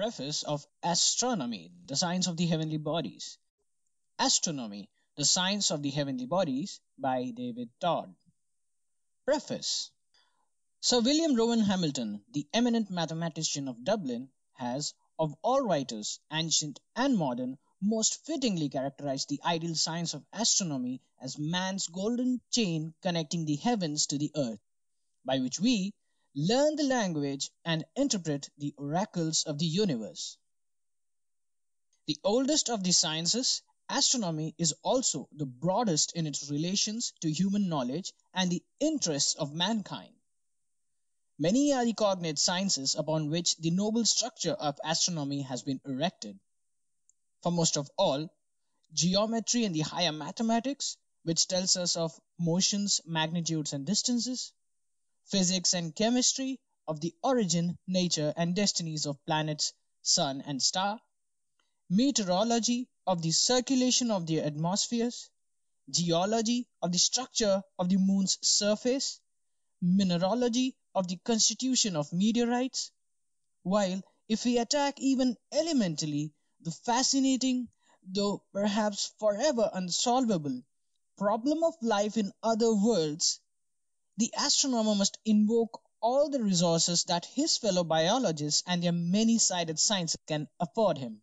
Preface of Astronomy, the Science of the Heavenly Bodies. Astronomy, the Science of the Heavenly Bodies by David Todd. Preface Sir William Rowan Hamilton, the eminent mathematician of Dublin, has, of all writers, ancient and modern, most fittingly characterized the ideal science of astronomy as man's golden chain connecting the heavens to the earth, by which we learn the language and interpret the oracles of the universe. The oldest of the sciences, astronomy is also the broadest in its relations to human knowledge and the interests of mankind. Many are the cognate sciences upon which the noble structure of astronomy has been erected. For most of all, geometry and the higher mathematics, which tells us of motions, magnitudes, and distances, physics and chemistry of the origin, nature, and destinies of planets, sun, and star, meteorology of the circulation of the atmospheres, geology of the structure of the moon's surface, mineralogy of the constitution of meteorites, while if we attack even elementally the fascinating, though perhaps forever unsolvable, problem of life in other worlds, the astronomer must invoke all the resources that his fellow biologists and their many sided science can afford him.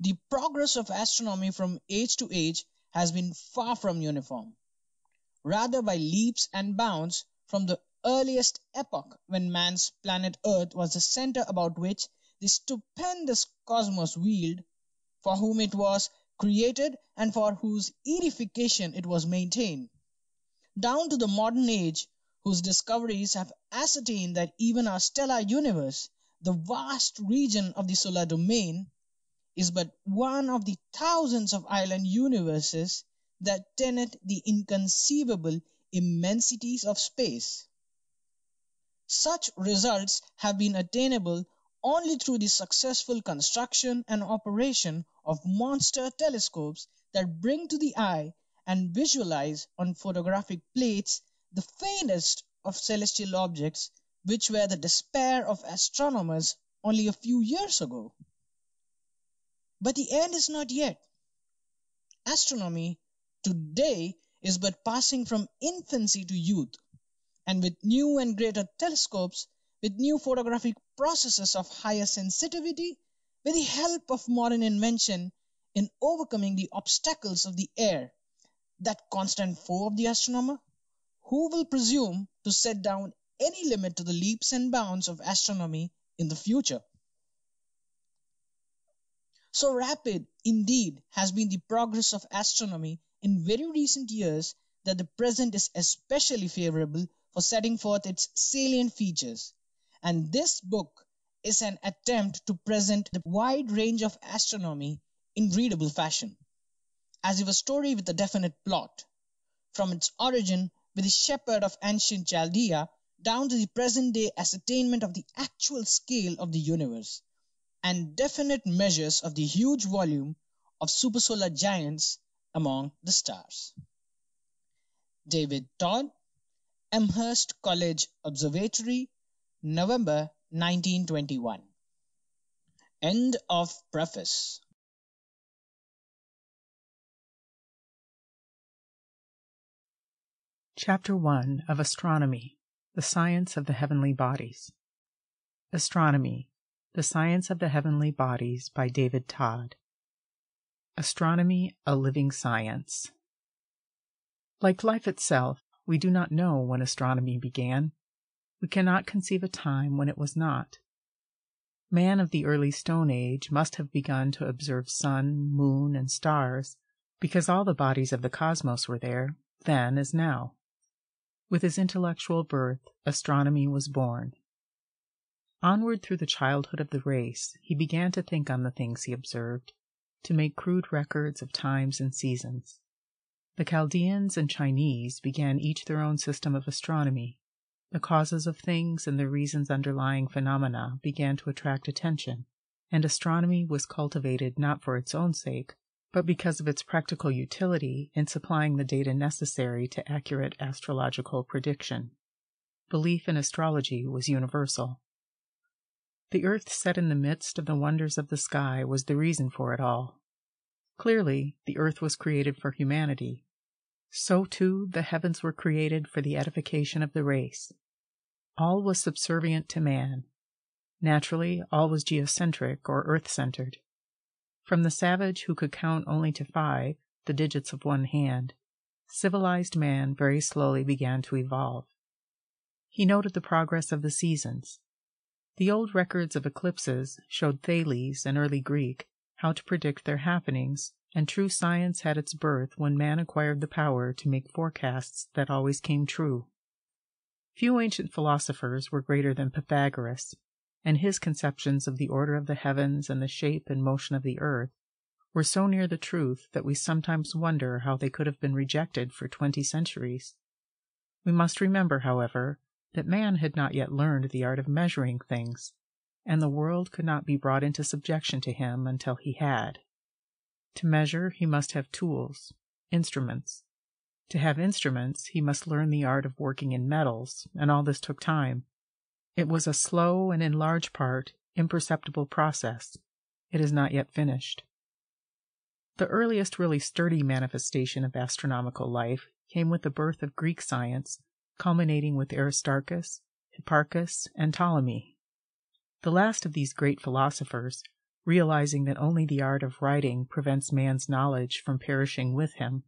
The progress of astronomy from age to age has been far from uniform. Rather by leaps and bounds from the earliest epoch when man's planet Earth was the center about which the stupendous cosmos wheeled, for whom it was created and for whose edification it was maintained down to the modern age, whose discoveries have ascertained that even our stellar universe, the vast region of the solar domain, is but one of the thousands of island universes that tenant the inconceivable immensities of space. Such results have been attainable only through the successful construction and operation of monster telescopes that bring to the eye and visualize on photographic plates the faintest of celestial objects which were the despair of astronomers only a few years ago. But the end is not yet. Astronomy today is but passing from infancy to youth, and with new and greater telescopes, with new photographic processes of higher sensitivity, with the help of modern invention in overcoming the obstacles of the air that constant foe of the astronomer? Who will presume to set down any limit to the leaps and bounds of astronomy in the future? So rapid, indeed, has been the progress of astronomy in very recent years that the present is especially favorable for setting forth its salient features, and this book is an attempt to present the wide range of astronomy in readable fashion as if a story with a definite plot, from its origin with the shepherd of ancient Chaldea down to the present day ascertainment of the actual scale of the universe, and definite measures of the huge volume of supersolar giants among the stars. David Todd, Amherst College Observatory, November 1921. End of preface. Chapter 1 of Astronomy The Science of the Heavenly Bodies. Astronomy The Science of the Heavenly Bodies by David Todd. Astronomy a Living Science. Like life itself, we do not know when astronomy began. We cannot conceive a time when it was not. Man of the early Stone Age must have begun to observe sun, moon, and stars, because all the bodies of the cosmos were there, then as now. With his intellectual birth, astronomy was born. Onward through the childhood of the race, he began to think on the things he observed, to make crude records of times and seasons. The Chaldeans and Chinese began each their own system of astronomy. The causes of things and the reasons underlying phenomena began to attract attention, and astronomy was cultivated not for its own sake, but because of its practical utility in supplying the data necessary to accurate astrological prediction. Belief in astrology was universal. The earth set in the midst of the wonders of the sky was the reason for it all. Clearly, the earth was created for humanity. So, too, the heavens were created for the edification of the race. All was subservient to man. Naturally, all was geocentric or earth centered. From the savage who could count only to five, the digits of one hand, civilized man very slowly began to evolve. He noted the progress of the seasons. The old records of eclipses showed Thales and early Greek how to predict their happenings, and true science had its birth when man acquired the power to make forecasts that always came true. Few ancient philosophers were greater than Pythagoras, and his conceptions of the order of the heavens and the shape and motion of the earth were so near the truth that we sometimes wonder how they could have been rejected for twenty centuries. We must remember, however, that man had not yet learned the art of measuring things, and the world could not be brought into subjection to him until he had. To measure, he must have tools, instruments. To have instruments, he must learn the art of working in metals, and all this took time. It was a slow and in large part imperceptible process. It is not yet finished. The earliest really sturdy manifestation of astronomical life came with the birth of Greek science, culminating with Aristarchus, Hipparchus, and Ptolemy. The last of these great philosophers, realizing that only the art of writing prevents man's knowledge from perishing with him,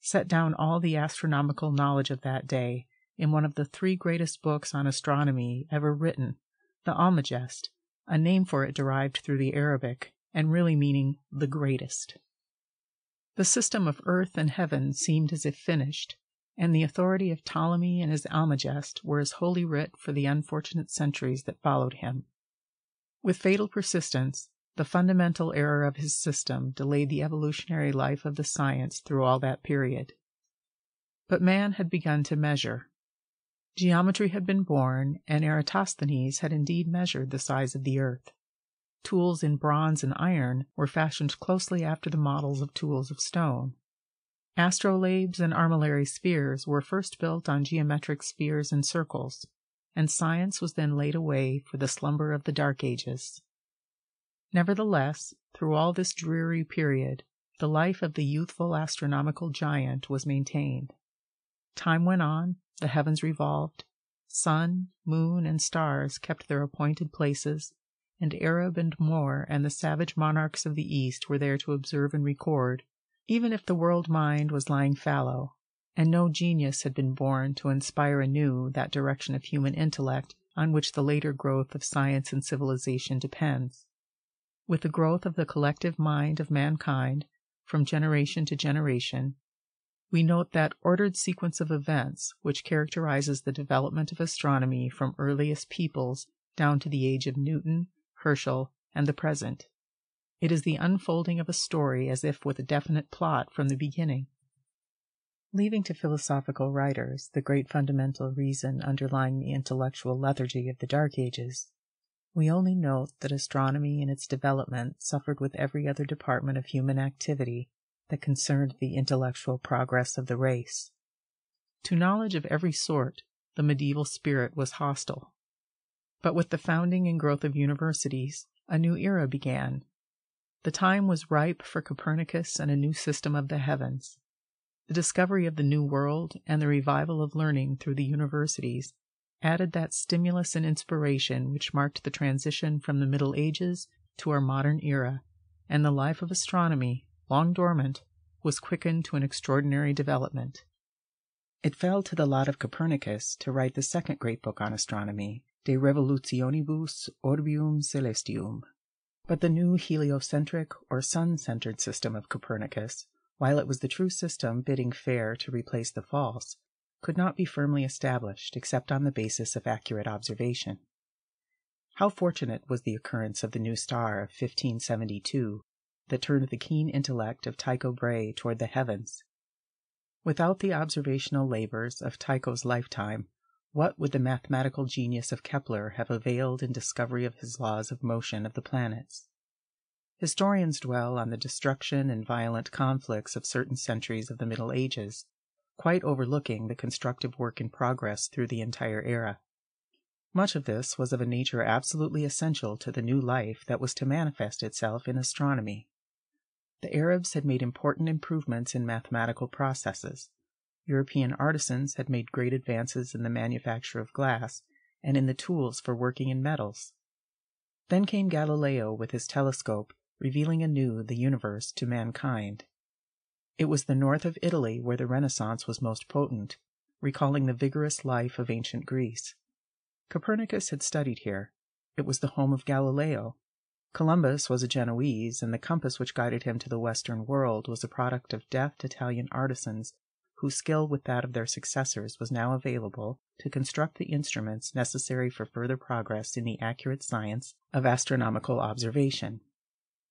set down all the astronomical knowledge of that day in one of the three greatest books on astronomy ever written, the Almagest, a name for it derived through the Arabic, and really meaning the greatest. The system of earth and heaven seemed as if finished, and the authority of Ptolemy and his Almagest were as holy writ for the unfortunate centuries that followed him. With fatal persistence, the fundamental error of his system delayed the evolutionary life of the science through all that period. But man had begun to measure. Geometry had been born, and Eratosthenes had indeed measured the size of the earth. Tools in bronze and iron were fashioned closely after the models of tools of stone. Astrolabes and armillary spheres were first built on geometric spheres and circles, and science was then laid away for the slumber of the Dark Ages. Nevertheless, through all this dreary period, the life of the youthful astronomical giant was maintained. Time went on, the heavens revolved, sun, moon, and stars kept their appointed places, and Arab and Moor and the savage monarchs of the East were there to observe and record, even if the world mind was lying fallow, and no genius had been born to inspire anew that direction of human intellect on which the later growth of science and civilization depends. With the growth of the collective mind of mankind, from generation to generation, we note that ordered sequence of events which characterizes the development of astronomy from earliest peoples down to the age of Newton, Herschel, and the present. It is the unfolding of a story as if with a definite plot from the beginning. Leaving to philosophical writers the great fundamental reason underlying the intellectual lethargy of the Dark Ages, we only note that astronomy in its development suffered with every other department of human activity that concerned the intellectual progress of the race. To knowledge of every sort, the medieval spirit was hostile. But with the founding and growth of universities, a new era began. The time was ripe for Copernicus and a new system of the heavens. The discovery of the New World and the revival of learning through the universities added that stimulus and inspiration which marked the transition from the Middle Ages to our modern era, and the life of astronomy, long dormant, was quickened to an extraordinary development. It fell to the lot of Copernicus to write the second great book on astronomy, De Revolutionibus Orbium Celestium. But the new heliocentric or sun centered system of Copernicus, while it was the true system bidding fair to replace the false, could not be firmly established except on the basis of accurate observation. How fortunate was the occurrence of the new star of 1572 that turned the keen intellect of Tycho Brahe toward the heavens! Without the observational labors of Tycho's lifetime, what would the mathematical genius of Kepler have availed in discovery of his laws of motion of the planets? Historians dwell on the destruction and violent conflicts of certain centuries of the Middle Ages, quite overlooking the constructive work in progress through the entire era. Much of this was of a nature absolutely essential to the new life that was to manifest itself in astronomy. The Arabs had made important improvements in mathematical processes. European artisans had made great advances in the manufacture of glass and in the tools for working in metals. Then came Galileo with his telescope, revealing anew the universe to mankind. It was the north of Italy where the Renaissance was most potent, recalling the vigorous life of ancient Greece. Copernicus had studied here. It was the home of Galileo. Columbus was a Genoese, and the compass which guided him to the Western world was a product of deft Italian artisans whose skill with that of their successors was now available to construct the instruments necessary for further progress in the accurate science of astronomical observation.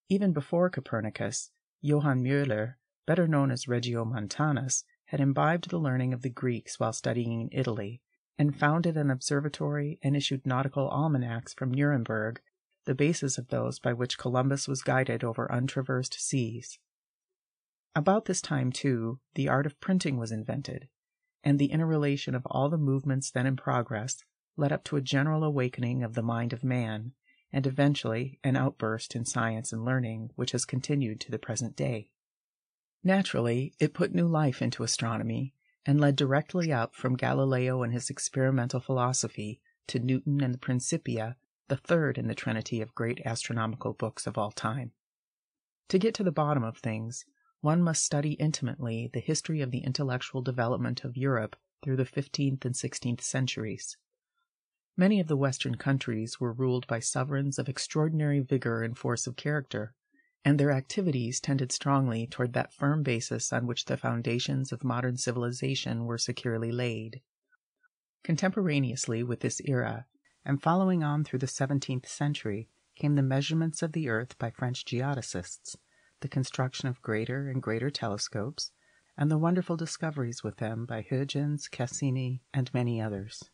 Even before Copernicus, Johann Müller, better known as Regiomontanus, had imbibed the learning of the Greeks while studying in Italy, and founded an observatory and issued nautical almanacs from Nuremberg, the basis of those by which Columbus was guided over untraversed seas. About this time, too, the art of printing was invented, and the interrelation of all the movements then in progress led up to a general awakening of the mind of man, and eventually an outburst in science and learning which has continued to the present day. Naturally, it put new life into astronomy, and led directly up from Galileo and his experimental philosophy to Newton and the Principia, the third in the trinity of great astronomical books of all time. To get to the bottom of things, one must study intimately the history of the intellectual development of Europe through the fifteenth and sixteenth centuries. Many of the Western countries were ruled by sovereigns of extraordinary vigor and force of character, and their activities tended strongly toward that firm basis on which the foundations of modern civilization were securely laid. Contemporaneously with this era, and following on through the seventeenth century, came the measurements of the earth by French geodesists, the construction of greater and greater telescopes, and the wonderful discoveries with them by Huygens, Cassini, and many others.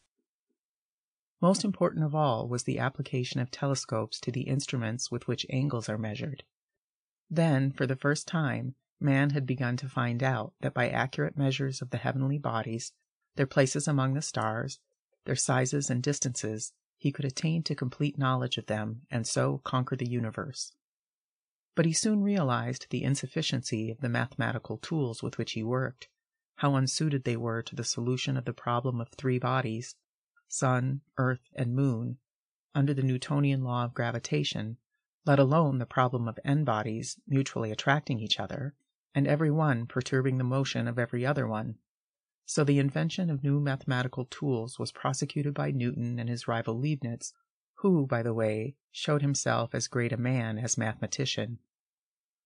Most important of all was the application of telescopes to the instruments with which angles are measured. Then, for the first time, man had begun to find out that by accurate measures of the heavenly bodies, their places among the stars, their sizes and distances, he could attain to complete knowledge of them and so conquer the universe. But he soon realized the insufficiency of the mathematical tools with which he worked, how unsuited they were to the solution of the problem of three bodies, sun, earth, and moon, under the Newtonian law of gravitation let alone the problem of n bodies mutually attracting each other, and every one perturbing the motion of every other one. So the invention of new mathematical tools was prosecuted by Newton and his rival Leibniz, who, by the way, showed himself as great a man as mathematician.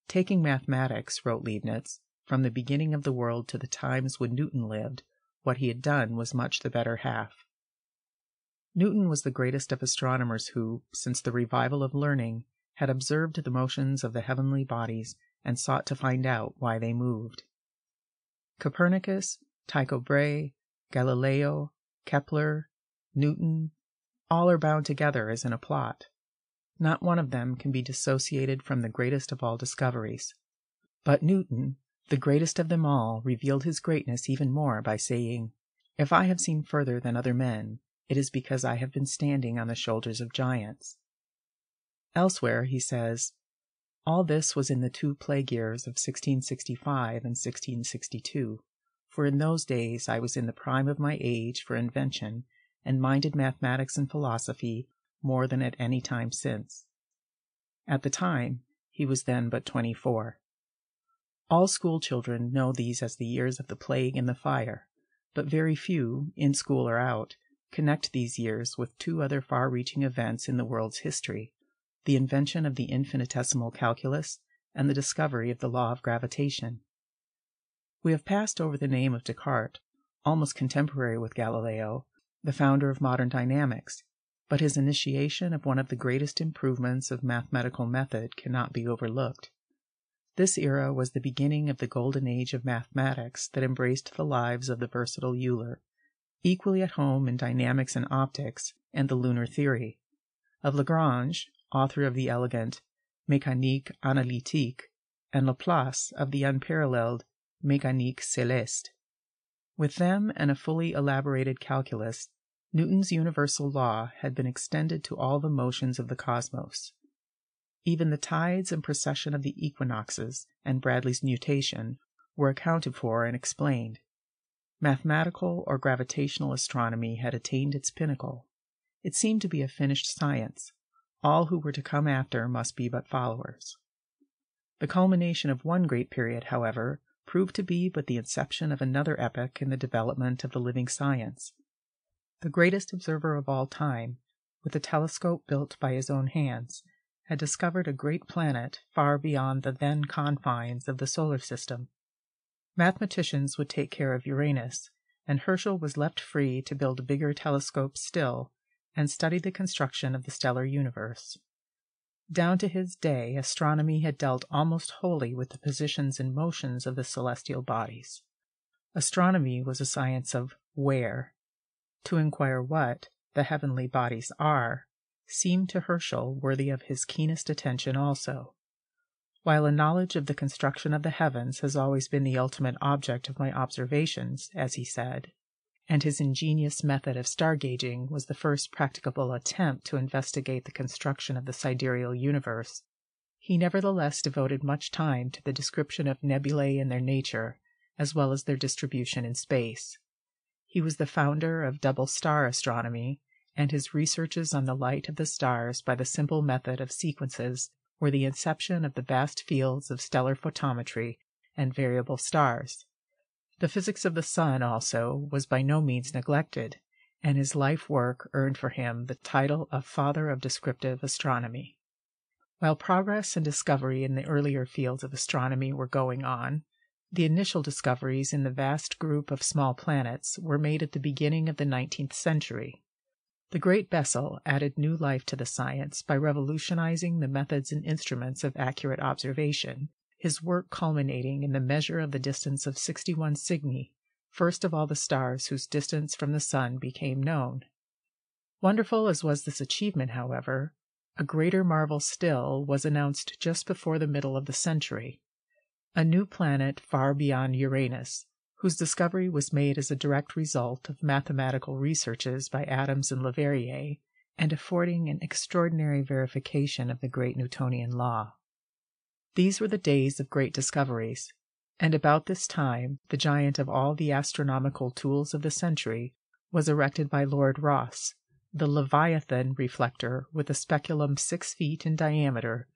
Taking mathematics, wrote Leibniz, from the beginning of the world to the times when Newton lived, what he had done was much the better half. Newton was the greatest of astronomers who, since the revival of learning, had observed the motions of the heavenly bodies and sought to find out why they moved. Copernicus, Tycho Brahe, Galileo, Kepler, Newton, all are bound together as in a plot. Not one of them can be dissociated from the greatest of all discoveries. But Newton, the greatest of them all, revealed his greatness even more by saying, If I have seen further than other men, it is because I have been standing on the shoulders of giants. Elsewhere he says, All this was in the two plague years of 1665 and 1662, for in those days I was in the prime of my age for invention, and minded mathematics and philosophy more than at any time since. At the time, he was then but twenty four. All school children know these as the years of the plague and the fire, but very few, in school or out, connect these years with two other far reaching events in the world's history the invention of the infinitesimal calculus, and the discovery of the law of gravitation. We have passed over the name of Descartes, almost contemporary with Galileo, the founder of modern dynamics, but his initiation of one of the greatest improvements of mathematical method cannot be overlooked. This era was the beginning of the golden age of mathematics that embraced the lives of the versatile Euler, equally at home in dynamics and optics and the lunar theory, of Lagrange, author of the elegant Mécanique Analytique, and Laplace of the unparalleled Mécanique Céleste. With them and a fully elaborated calculus, Newton's universal law had been extended to all the motions of the cosmos. Even the tides and precession of the equinoxes and Bradley's nutation were accounted for and explained. Mathematical or gravitational astronomy had attained its pinnacle. It seemed to be a finished science. All who were to come after must be but followers. The culmination of one great period, however, proved to be but the inception of another epoch in the development of the living science. The greatest observer of all time, with a telescope built by his own hands, had discovered a great planet far beyond the then confines of the solar system. Mathematicians would take care of Uranus, and Herschel was left free to build bigger telescopes still and study the construction of the stellar universe. Down to his day, astronomy had dealt almost wholly with the positions and motions of the celestial bodies. Astronomy was a science of where. To inquire what the heavenly bodies are seemed to Herschel worthy of his keenest attention also. While a knowledge of the construction of the heavens has always been the ultimate object of my observations, as he said, and his ingenious method of star gauging was the first practicable attempt to investigate the construction of the sidereal universe, he nevertheless devoted much time to the description of nebulae and their nature, as well as their distribution in space. He was the founder of double star astronomy, and his researches on the light of the stars by the simple method of sequences were the inception of the vast fields of stellar photometry and variable stars. The physics of the sun, also, was by no means neglected, and his life work earned for him the title of Father of Descriptive Astronomy. While progress and discovery in the earlier fields of astronomy were going on, the initial discoveries in the vast group of small planets were made at the beginning of the nineteenth century. The great Bessel added new life to the science by revolutionizing the methods and instruments of accurate observation his work culminating in the measure of the distance of 61 Cygni, first of all the stars whose distance from the sun became known. Wonderful as was this achievement, however, a greater marvel still was announced just before the middle of the century. A new planet far beyond Uranus, whose discovery was made as a direct result of mathematical researches by Adams and Leverrier, and affording an extraordinary verification of the great Newtonian law. These were the days of great discoveries, and about this time the giant of all the astronomical tools of the century was erected by Lord Rosse, the Leviathan reflector with a speculum six feet in diameter,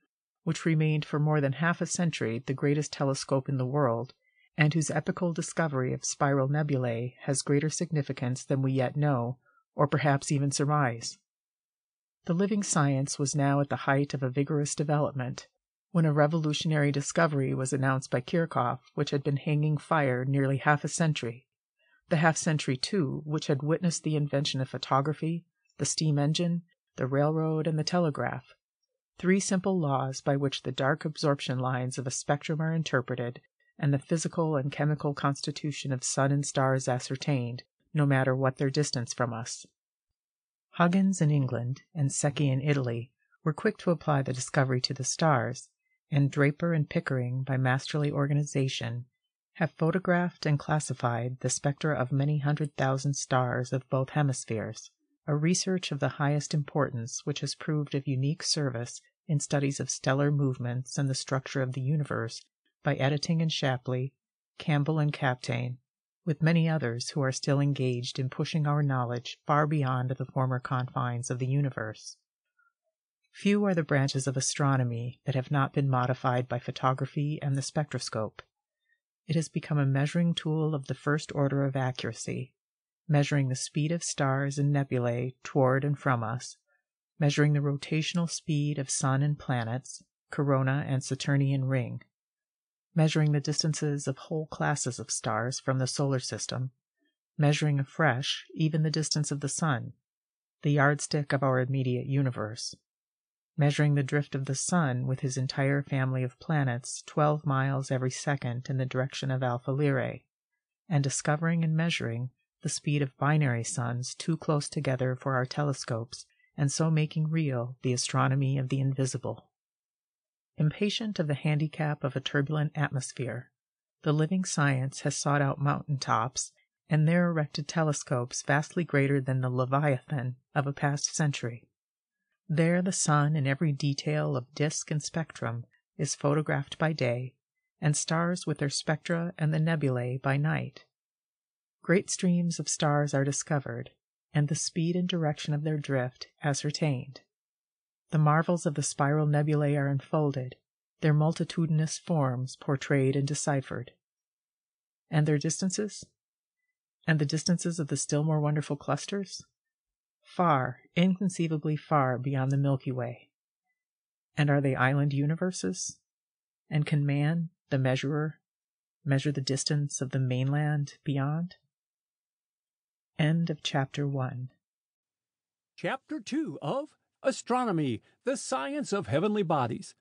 which remained for more than half a century the greatest telescope in the world, and whose epochal discovery of spiral nebulae has greater significance than we yet know, or perhaps even surmise. The living science was now at the height of a vigorous development, when a revolutionary discovery was announced by Kirchhoff which had been hanging fire nearly half a century, the half century, too, which had witnessed the invention of photography, the steam engine, the railroad, and the telegraph. Three simple laws by which the dark absorption lines of a spectrum are interpreted, and the physical and chemical constitution of sun and stars ascertained, no matter what their distance from us. Huggins in England and Secchi in Italy were quick to apply the discovery to the stars, and Draper and Pickering, by masterly organization, have photographed and classified the spectra of many hundred thousand stars of both hemispheres, a research of the highest importance which has proved of unique service in studies of stellar movements and the structure of the universe by Eddington and Shapley, Campbell and Kapteyn, with many others who are still engaged in pushing our knowledge far beyond the former confines of the universe. Few are the branches of astronomy that have not been modified by photography and the spectroscope. It has become a measuring tool of the first order of accuracy, measuring the speed of stars and nebulae toward and from us, measuring the rotational speed of sun and planets, corona and Saturnian ring, measuring the distances of whole classes of stars from the solar system, measuring afresh even the distance of the sun, the yardstick of our immediate universe measuring the drift of the sun with his entire family of planets twelve miles every second in the direction of Alpha Lyrae, and discovering and measuring the speed of binary suns too close together for our telescopes, and so making real the astronomy of the invisible. Impatient of the handicap of a turbulent atmosphere, the living science has sought out mountain tops and there erected telescopes vastly greater than the Leviathan of a past century. There the sun in every detail of disk and spectrum is photographed by day, and stars with their spectra and the nebulae by night. Great streams of stars are discovered, and the speed and direction of their drift ascertained. The marvels of the spiral nebulae are unfolded, their multitudinous forms portrayed and deciphered. And their distances? And the distances of the still more wonderful clusters? Far, inconceivably far beyond the Milky Way. And are they island universes? And can man, the measurer, measure the distance of the mainland beyond? End of chapter 1. Chapter 2 of Astronomy, the Science of Heavenly Bodies.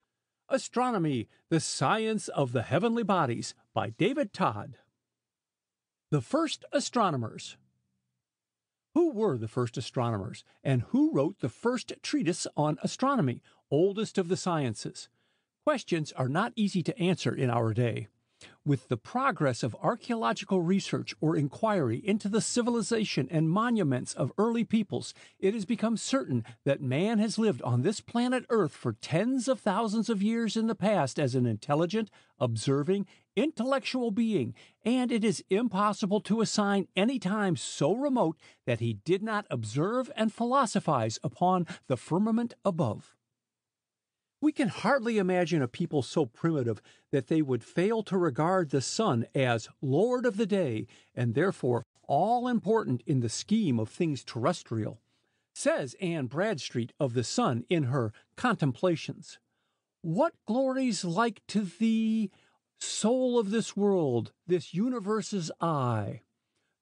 Astronomy, the Science of the Heavenly Bodies by David Todd. The First Astronomers. Who were the first astronomers, and who wrote the first treatise on astronomy, oldest of the sciences? Questions are not easy to answer in our day. With the progress of archaeological research or inquiry into the civilization and monuments of early peoples, it has become certain that man has lived on this planet Earth for tens of thousands of years in the past as an intelligent, observing, intellectual being, and it is impossible to assign any time so remote that he did not observe and philosophize upon the firmament above. We can hardly imagine a people so primitive that they would fail to regard the sun as Lord of the day and therefore all important in the scheme of things terrestrial. Says Anne Bradstreet of the sun in her Contemplations What glories like to thee, soul of this world, this universe's eye?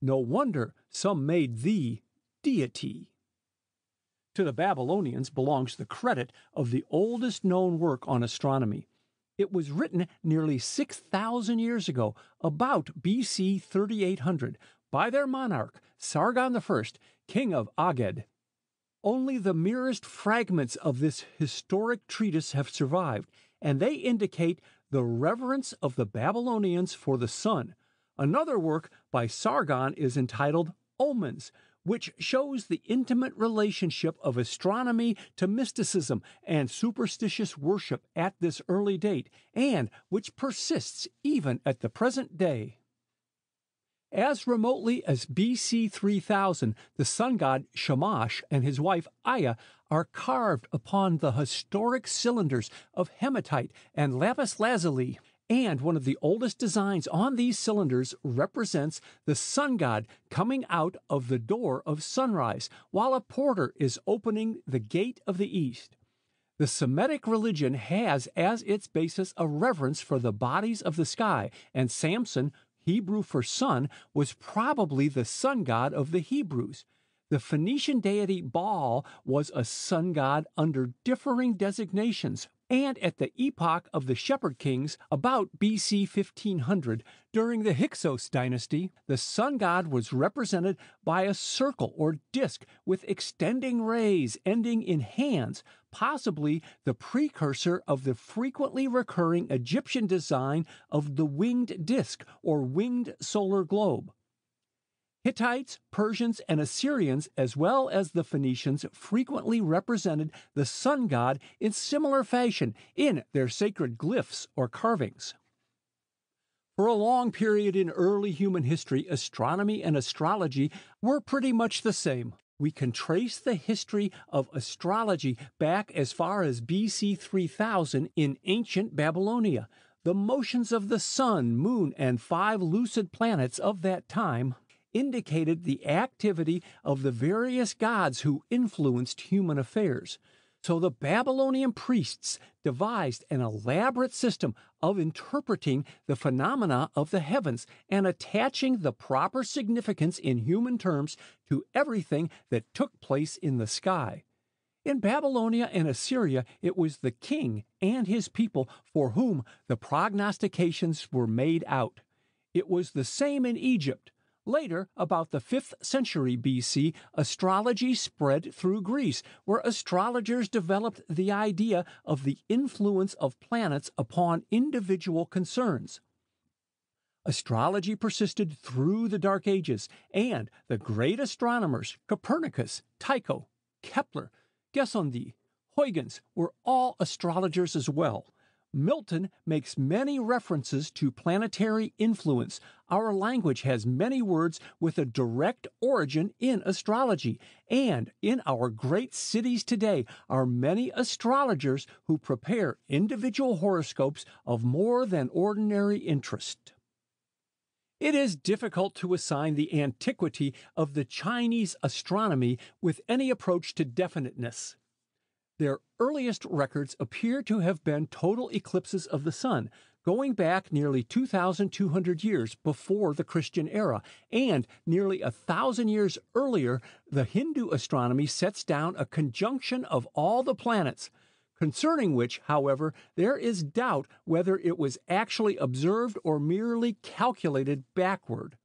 No wonder some made thee deity. To the Babylonians belongs the credit of the oldest known work on astronomy. It was written nearly 6,000 years ago, about BC 3800, by their monarch, Sargon I, king of Agade. Only the merest fragments of this historic treatise have survived, and they indicate the reverence of the Babylonians for the sun. Another work by Sargon is entitled Omens, which shows the intimate relationship of astronomy to mysticism and superstitious worship at this early date, and which persists even at the present day. As remotely as BC 3000, the sun god Shamash and his wife Aya are carved upon the historic cylinders of hematite and lapis lazuli and one of the oldest designs on these cylinders represents the sun god coming out of the door of sunrise while a porter is opening the gate of the east. The Semitic religion has as its basis a reverence for the bodies of the sky, and Samson, Hebrew for sun, was probably the sun god of the Hebrews. The Phoenician deity Baal was a sun god under differing designations, and at the epoch of the Shepherd Kings, about BC 1500, during the Hyksos dynasty, the sun god was represented by a circle or disk with extending rays ending in hands, possibly the precursor of the frequently recurring Egyptian design of the winged disk or winged solar globe. Hittites, Persians, and Assyrians, as well as the Phoenicians, frequently represented the sun god in similar fashion in their sacred glyphs or carvings. For a long period in early human history, astronomy and astrology were pretty much the same. We can trace the history of astrology back as far as BC 3000 in ancient Babylonia. The motions of the sun, moon, and five lucid planets of that time indicated the activity of the various gods who influenced human affairs. So the Babylonian priests devised an elaborate system of interpreting the phenomena of the heavens and attaching the proper significance in human terms to everything that took place in the sky. In Babylonia and Assyria, it was the king and his people for whom the prognostications were made out. It was the same in Egypt, Later, about the 5th century BC, astrology spread through Greece, where astrologers developed the idea of the influence of planets upon individual concerns. Astrology persisted through the Dark Ages, and the great astronomers Copernicus, Tycho, Kepler, Gassendi, Huygens were all astrologers as well. Milton makes many references to planetary influence. Our language has many words with a direct origin in astrology. And in our great cities today are many astrologers who prepare individual horoscopes of more than ordinary interest. It is difficult to assign the antiquity of the Chinese astronomy with any approach to definiteness. Their earliest records appear to have been total eclipses of the sun, going back nearly 2,200 years before the Christian era, and nearly a thousand years earlier, the Hindu astronomy sets down a conjunction of all the planets, concerning which, however, there is doubt whether it was actually observed or merely calculated backward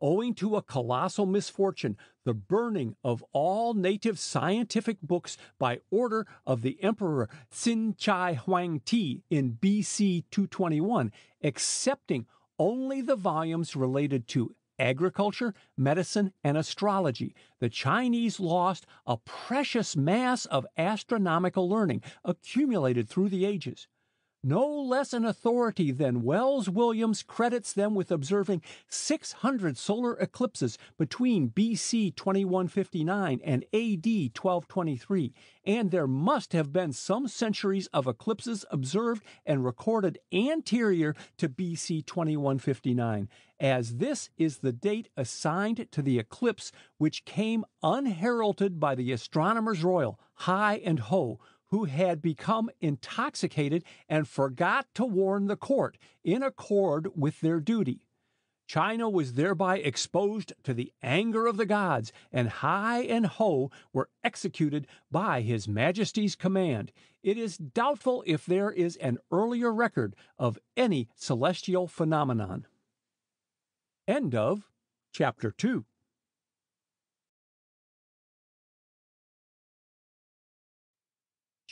owing to a colossal misfortune, the burning of all native scientific books by order of the Emperor Sin Chai Huang Ti in BC 221, excepting only the volumes related to agriculture, medicine, and astrology. The Chinese lost a precious mass of astronomical learning accumulated through the ages. No less an authority than Wells Williams credits them with observing 600 solar eclipses between BC 2159 and AD 1223, and there must have been some centuries of eclipses observed and recorded anterior to BC 2159, as this is the date assigned to the eclipse which came unheralded by the astronomers royal, Hi and Ho who had become intoxicated and forgot to warn the court in accord with their duty. China was thereby exposed to the anger of the gods, and Hi and Ho were executed by His Majesty's command. It is doubtful if there is an earlier record of any celestial phenomenon. End of chapter 2.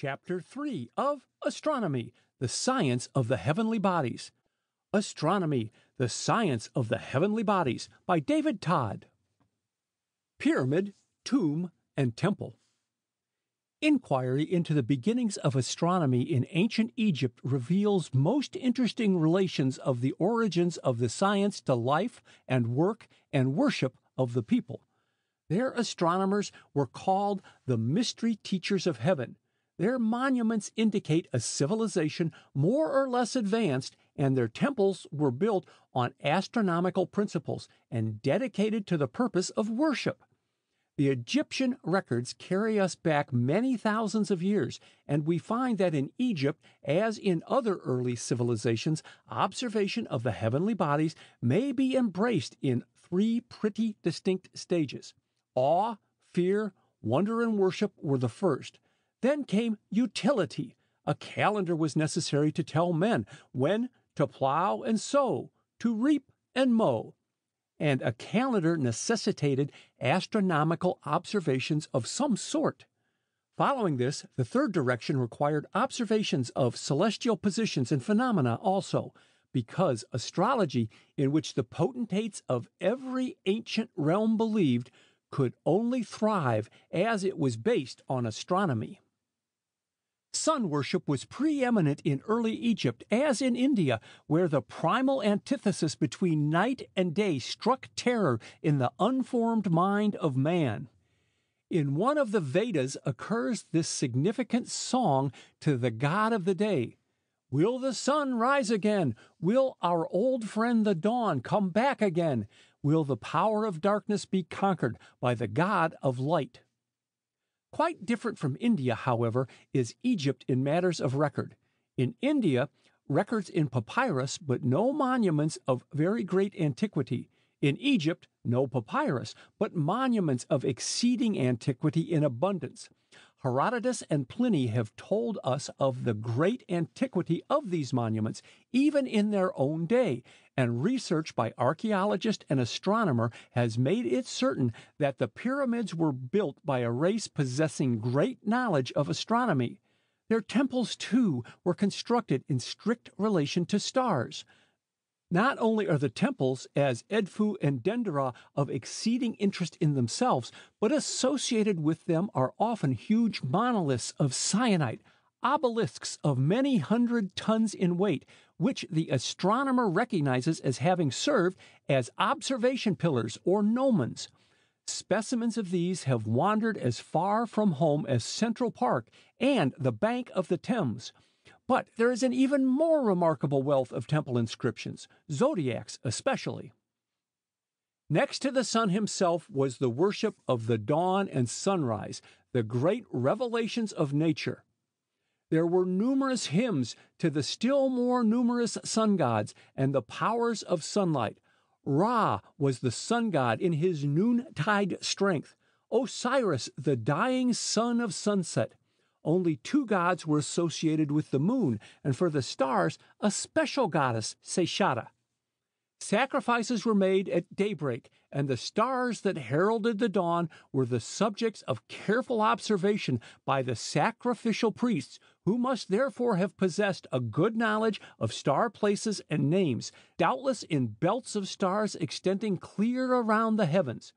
Chapter 3 of Astronomy, the Science of the Heavenly Bodies. Astronomy, the Science of the Heavenly Bodies by David Todd. Pyramid, Tomb, and Temple. Inquiry into the beginnings of astronomy in ancient Egypt reveals most interesting relations of the origins of the science to life and work and worship of the people. Their astronomers were called the mystery teachers of heaven their monuments indicate a civilization more or less advanced, and their temples were built on astronomical principles and dedicated to the purpose of worship. The Egyptian records carry us back many thousands of years, and we find that in Egypt, as in other early civilizations, observation of the heavenly bodies may be embraced in three pretty distinct stages. Awe, fear, wonder, and worship were the first. Then came utility. A calendar was necessary to tell men when to plow and sow, to reap and mow. And a calendar necessitated astronomical observations of some sort. Following this, the third direction required observations of celestial positions and phenomena also, because astrology, in which the potentates of every ancient realm believed, could only thrive as it was based on astronomy. Sun worship was preeminent in early Egypt, as in India, where the primal antithesis between night and day struck terror in the unformed mind of man. In one of the Vedas occurs this significant song to the god of the day Will the sun rise again? Will our old friend the dawn come back again? Will the power of darkness be conquered by the god of light? Quite different from India, however, is Egypt in matters of record. In India, records in papyrus, but no monuments of very great antiquity. In Egypt, no papyrus, but monuments of exceeding antiquity in abundance. Herodotus and Pliny have told us of the great antiquity of these monuments, even in their own day, and research by archaeologist and astronomer has made it certain that the pyramids were built by a race possessing great knowledge of astronomy. Their temples, too, were constructed in strict relation to stars. Not only are the temples, as Edfu and Dendera, of exceeding interest in themselves, but associated with them are often huge monoliths of syenite, obelisks of many hundred tons in weight, which the astronomer recognizes as having served as observation pillars or gnomons. Specimens of these have wandered as far from home as Central Park and the bank of the Thames. But there is an even more remarkable wealth of temple inscriptions, zodiacs especially. Next to the sun himself was the worship of the dawn and sunrise, the great revelations of nature. There were numerous hymns to the still more numerous sun gods and the powers of sunlight. Ra was the sun god in his noontide strength, Osiris, the dying sun of sunset. Only two gods were associated with the moon, and for the stars, a special goddess, Seshata. Sacrifices were made at daybreak, and the stars that heralded the dawn were the subjects of careful observation by the sacrificial priests, who must therefore have possessed a good knowledge of star places and names, doubtless in belts of stars extending clear around the heavens.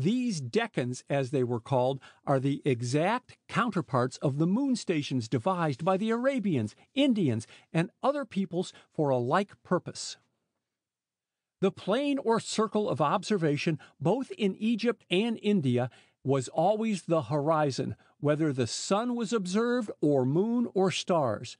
These decans, as they were called, are the exact counterparts of the moon stations devised by the Arabians, Indians, and other peoples for a like purpose. The plane or circle of observation, both in Egypt and India, was always the horizon, whether the sun was observed or moon or stars.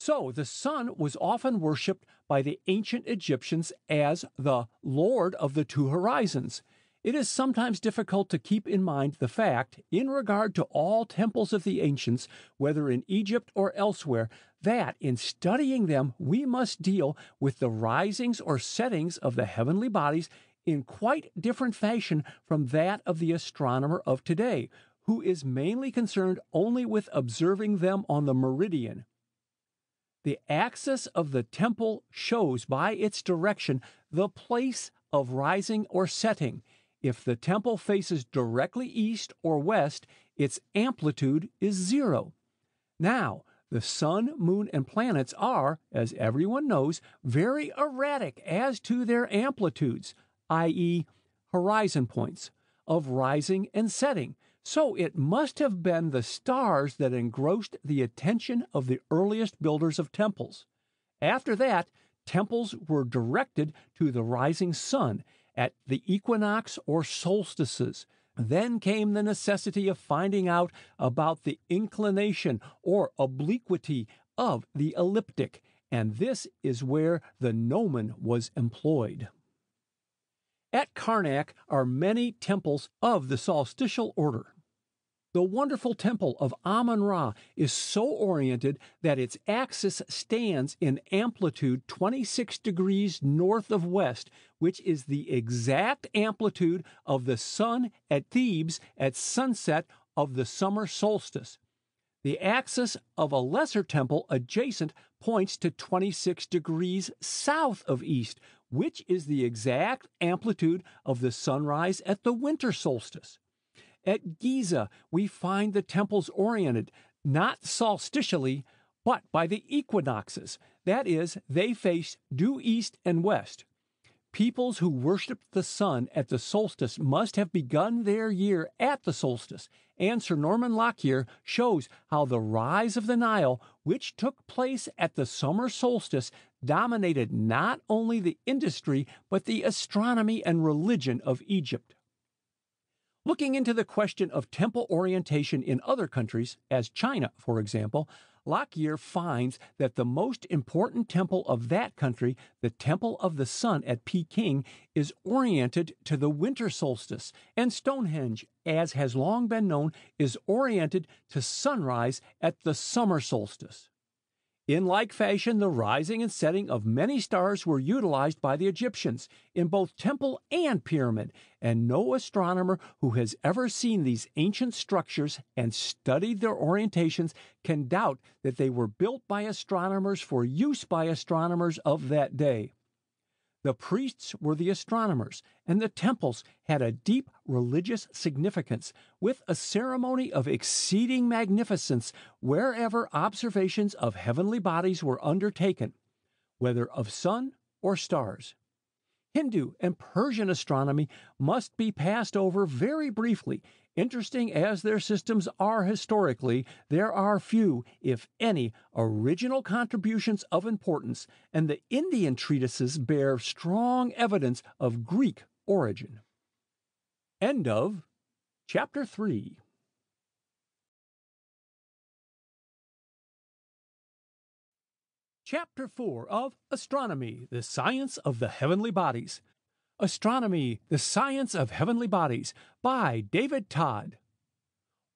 So the sun was often worshipped by the ancient Egyptians as the Lord of the two horizons. It is sometimes difficult to keep in mind the fact, in regard to all temples of the ancients, whether in Egypt or elsewhere, that in studying them we must deal with the risings or settings of the heavenly bodies in quite different fashion from that of the astronomer of today, who is mainly concerned only with observing them on the meridian. The axis of the temple shows by its direction the place of rising or setting if the temple faces directly east or west, its amplitude is zero. Now, the sun, moon, and planets are, as everyone knows, very erratic as to their amplitudes, i.e., horizon points, of rising and setting. So it must have been the stars that engrossed the attention of the earliest builders of temples. After that, temples were directed to the rising sun, at the equinox or solstices. Then came the necessity of finding out about the inclination or obliquity of the ecliptic, and this is where the gnomon was employed. At Karnak are many temples of the solstitial order. The wonderful temple of Amun Ra is so oriented that its axis stands in amplitude 26 degrees north of west, which is the exact amplitude of the sun at Thebes at sunset of the summer solstice. The axis of a lesser temple adjacent points to 26 degrees south of east, which is the exact amplitude of the sunrise at the winter solstice. At Giza, we find the temples oriented not solstitially, but by the equinoxes. That is, they face due east and west. Peoples who worshiped the sun at the solstice must have begun their year at the solstice, and Sir Norman Lockyer shows how the rise of the Nile, which took place at the summer solstice, dominated not only the industry but the astronomy and religion of Egypt. Looking into the question of temple orientation in other countries, as China, for example, Lockyer finds that the most important temple of that country, the Temple of the Sun at Peking, is oriented to the winter solstice, and Stonehenge, as has long been known, is oriented to sunrise at the summer solstice. In like fashion, the rising and setting of many stars were utilized by the Egyptians in both temple and pyramid, and no astronomer who has ever seen these ancient structures and studied their orientations can doubt that they were built by astronomers for use by astronomers of that day. The priests were the astronomers, and the temples had a deep religious significance, with a ceremony of exceeding magnificence wherever observations of heavenly bodies were undertaken, whether of sun or stars. Hindu and Persian astronomy must be passed over very briefly. Interesting as their systems are historically, there are few, if any, original contributions of importance, and the Indian treatises bear strong evidence of Greek origin. End of chapter 3. Chapter 4 of Astronomy, the Science of the Heavenly Bodies. Astronomy, the Science of Heavenly Bodies by David Todd.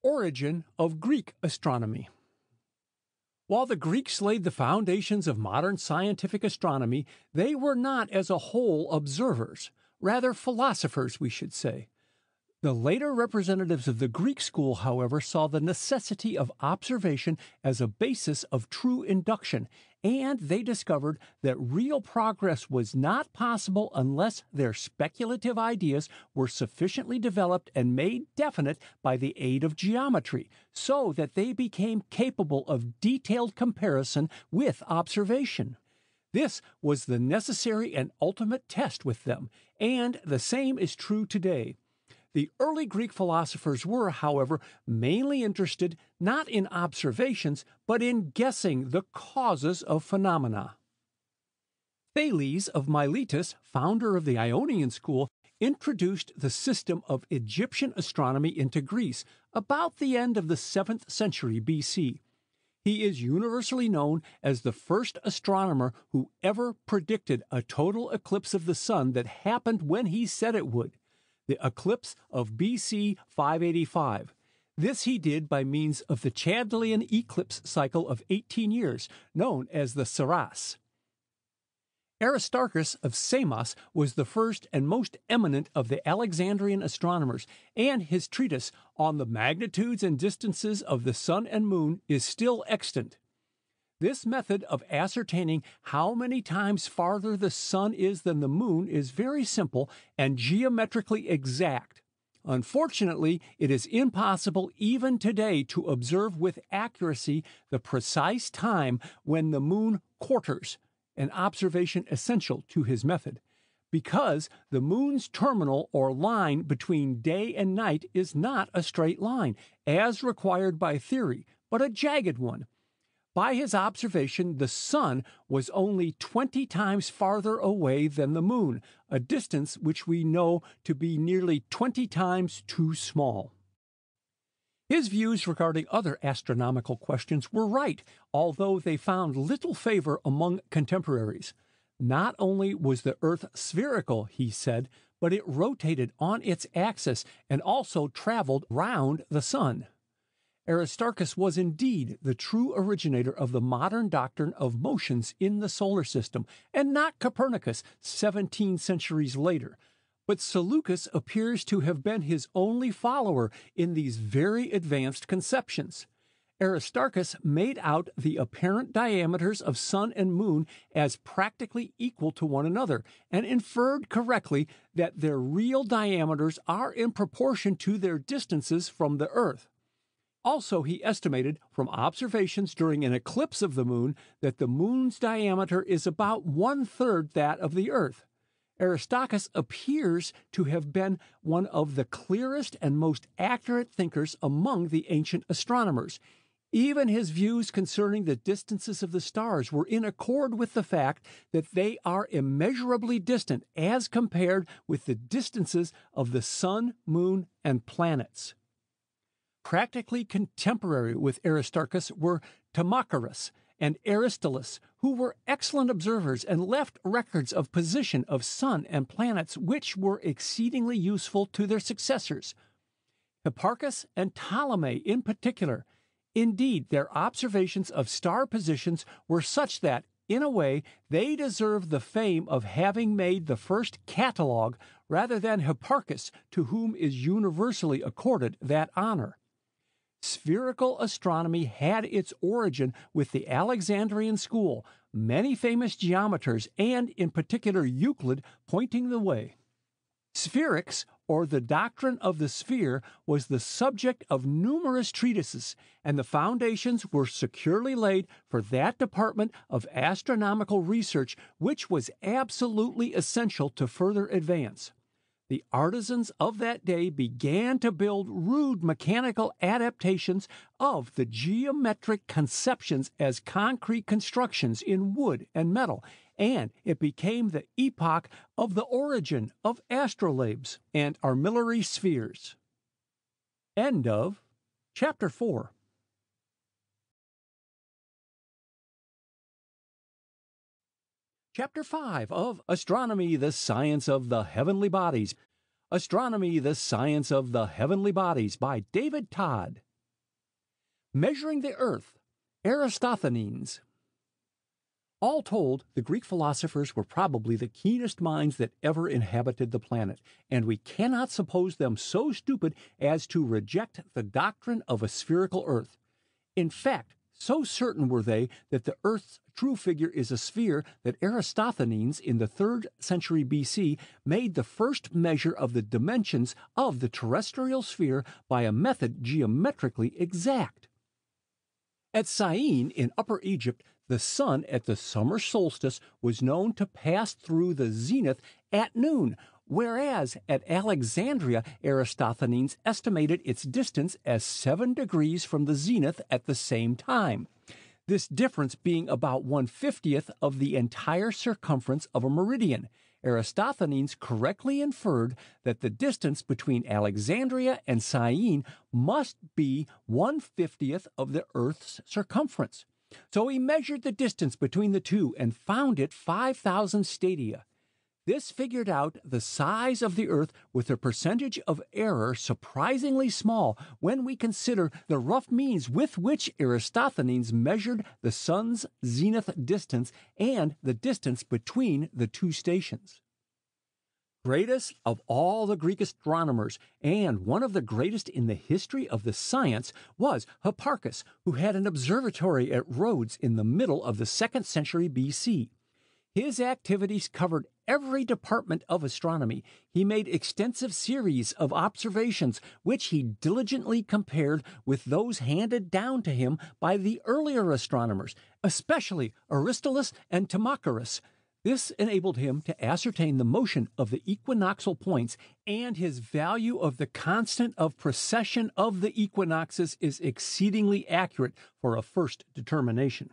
Origin of Greek Astronomy. While the Greeks laid the foundations of modern scientific astronomy, they were not as a whole observers, rather philosophers, we should say. The later representatives of the Greek school, however, saw the necessity of observation as a basis of true induction and they discovered that real progress was not possible unless their speculative ideas were sufficiently developed and made definite by the aid of geometry, so that they became capable of detailed comparison with observation. This was the necessary and ultimate test with them, and the same is true today. The early Greek philosophers were, however, mainly interested not in observations, but in guessing the causes of phenomena. Thales of Miletus, founder of the Ionian school, introduced the system of Egyptian astronomy into Greece about the end of the 7th century BC. He is universally known as the first astronomer who ever predicted a total eclipse of the sun that happened when he said it would the eclipse of BC 585. This he did by means of the Chaldean eclipse cycle of 18 years, known as the Saros. Aristarchus of Samos was the first and most eminent of the Alexandrian astronomers, and his treatise on the magnitudes and distances of the sun and moon is still extant. This method of ascertaining how many times farther the sun is than the moon is very simple and geometrically exact. Unfortunately, it is impossible even today to observe with accuracy the precise time when the moon quarters, an observation essential to his method, because the moon's terminal or line between day and night is not a straight line, as required by theory, but a jagged one by his observation, the sun was only 20 times farther away than the moon, a distance which we know to be nearly 20 times too small. His views regarding other astronomical questions were right, although they found little favor among contemporaries. Not only was the Earth spherical, he said, but it rotated on its axis and also traveled round the Sun. Aristarchus was indeed the true originator of the modern doctrine of motions in the solar system, and not Copernicus 17 centuries later. But Seleucus appears to have been his only follower in these very advanced conceptions. Aristarchus made out the apparent diameters of sun and moon as practically equal to one another, and inferred correctly that their real diameters are in proportion to their distances from the earth. Also, he estimated from observations during an eclipse of the moon that the moon's diameter is about one third that of the Earth. Aristarchus appears to have been one of the clearest and most accurate thinkers among the ancient astronomers. Even his views concerning the distances of the stars were in accord with the fact that they are immeasurably distant as compared with the distances of the sun, moon, and planets. Practically contemporary with Aristarchus were Timocharis and Aristillus, who were excellent observers and left records of position of sun and planets which were exceedingly useful to their successors. Hipparchus and Ptolemy in particular. Indeed, their observations of star positions were such that, in a way, they deserve the fame of having made the first catalogue rather than Hipparchus, to whom is universally accorded that honor. Spherical astronomy had its origin with the Alexandrian school, many famous geometers, and in particular Euclid, pointing the way. Spherics, or the doctrine of the sphere, was the subject of numerous treatises, and the foundations were securely laid for that department of astronomical research which was absolutely essential to further advance the artisans of that day began to build rude mechanical adaptations of the geometric conceptions as concrete constructions in wood and metal, and it became the epoch of the origin of astrolabes and armillary spheres. End of chapter 4. Chapter 5 of Astronomy, the Science of the Heavenly Bodies. Astronomy, the Science of the Heavenly Bodies by David Todd. Measuring the Earth, Eratosthenes. All told, the Greek philosophers were probably the keenest minds that ever inhabited the planet, and we cannot suppose them so stupid as to reject the doctrine of a spherical Earth. In fact, so certain were they that the Earth's true figure is a sphere that Eratosthenes in the 3rd century BC made the first measure of the dimensions of the terrestrial sphere by a method geometrically exact. At Syene in Upper Egypt, the sun at the summer solstice was known to pass through the zenith at noon, whereas at Alexandria, Eratosthenes estimated its distance as 7 degrees from the zenith at the same time. This difference being about one fiftieth of the entire circumference of a meridian. Eratosthenes correctly inferred that the distance between Alexandria and Syene must be one fiftieth of the Earth's circumference. So he measured the distance between the two and found it 5,000 stadia. This figured out the size of the Earth with a percentage of error surprisingly small when we consider the rough means with which Eratosthenes measured the Sun's zenith distance and the distance between the two stations. Greatest of all the Greek astronomers, and one of the greatest in the history of the science, was Hipparchus, who had an observatory at Rhodes in the middle of the second century BC. His activities covered every department of astronomy. He made extensive series of observations, which he diligently compared with those handed down to him by the earlier astronomers, especially Aristillus and Timocharis. This enabled him to ascertain the motion of the equinoctial points, and his value of the constant of precession of the equinoxes is exceedingly accurate for a first determination.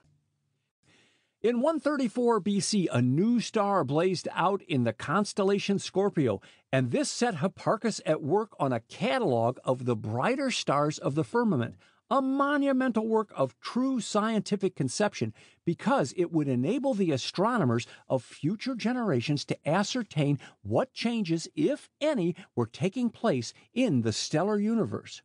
In 134 BC, a new star blazed out in the constellation Scorpio, and this set Hipparchus at work on a catalog of the brighter stars of the firmament, a monumental work of true scientific conception because it would enable the astronomers of future generations to ascertain what changes, if any, were taking place in the stellar universe.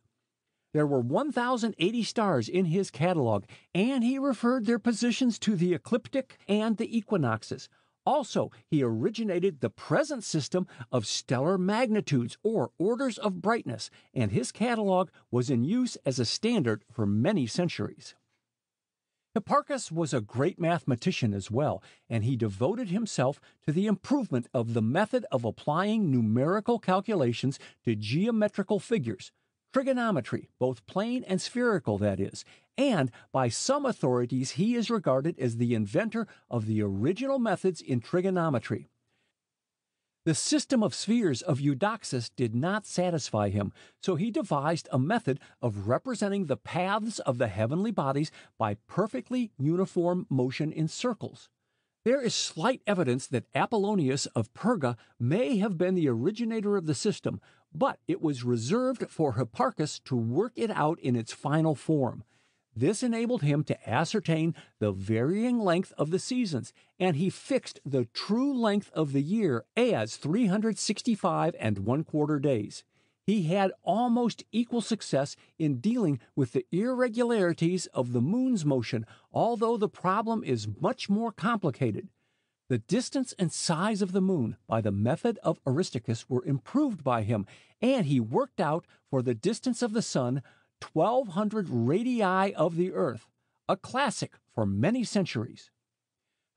There were 1,080 stars in his catalog, and he referred their positions to the ecliptic and the equinoxes. Also, he originated the present system of stellar magnitudes or orders of brightness, and his catalog was in use as a standard for many centuries. Hipparchus was a great mathematician as well, and he devoted himself to the improvement of the method of applying numerical calculations to geometrical figures trigonometry, both plane and spherical, that is, and by some authorities he is regarded as the inventor of the original methods in trigonometry. The system of spheres of Eudoxus did not satisfy him, so he devised a method of representing the paths of the heavenly bodies by perfectly uniform motion in circles. There is slight evidence that Apollonius of Perga may have been the originator of the system, but it was reserved for Hipparchus to work it out in its final form. This enabled him to ascertain the varying length of the seasons, and he fixed the true length of the year as 365 and one quarter days. He had almost equal success in dealing with the irregularities of the moon's motion, although the problem is much more complicated. The distance and size of the moon by the method of Aristarchus were improved by him, and he worked out for the distance of the sun 1200 radii of the earth, a classic for many centuries.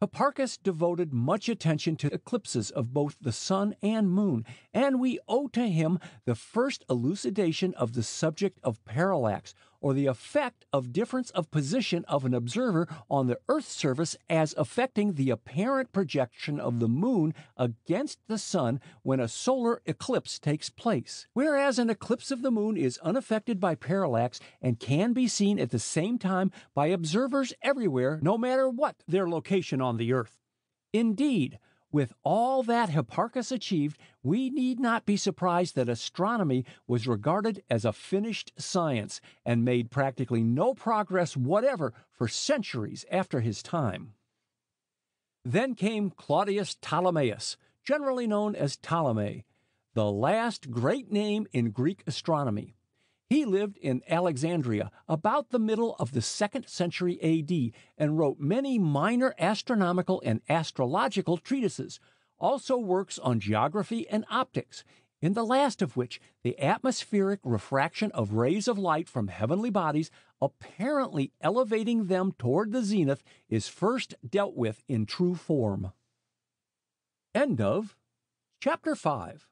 Hipparchus devoted much attention to eclipses of both the sun and moon, and we owe to him the first elucidation of the subject of parallax, or the effect of difference of position of an observer on the Earth's surface as affecting the apparent projection of the moon against the sun when a solar eclipse takes place. Whereas an eclipse of the moon is unaffected by parallax and can be seen at the same time by observers everywhere, no matter what their location on the Earth. Indeed, with all that Hipparchus achieved, we need not be surprised that astronomy was regarded as a finished science and made practically no progress whatever for centuries after his time. Then came Claudius Ptolemaeus, generally known as Ptolemy, the last great name in Greek astronomy. He lived in Alexandria about the middle of the second century AD and wrote many minor astronomical and astrological treatises, also works on geography and optics, in the last of which the atmospheric refraction of rays of light from heavenly bodies, apparently elevating them toward the zenith, is first dealt with in true form. End of chapter 5.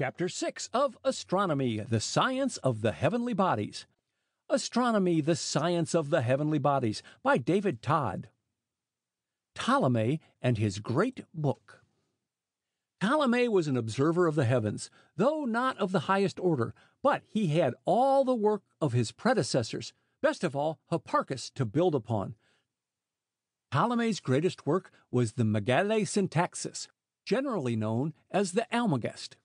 Chapter 6 of Astronomy, the Science of the Heavenly Bodies. Astronomy, the Science of the Heavenly Bodies, by David Todd. Ptolemy and his Great Book. Ptolemy was an observer of the heavens, though not of the highest order, but he had all the work of his predecessors, best of all, Hipparchus, to build upon. Ptolemy's greatest work was the Megale Syntaxis, generally known as the Almagest.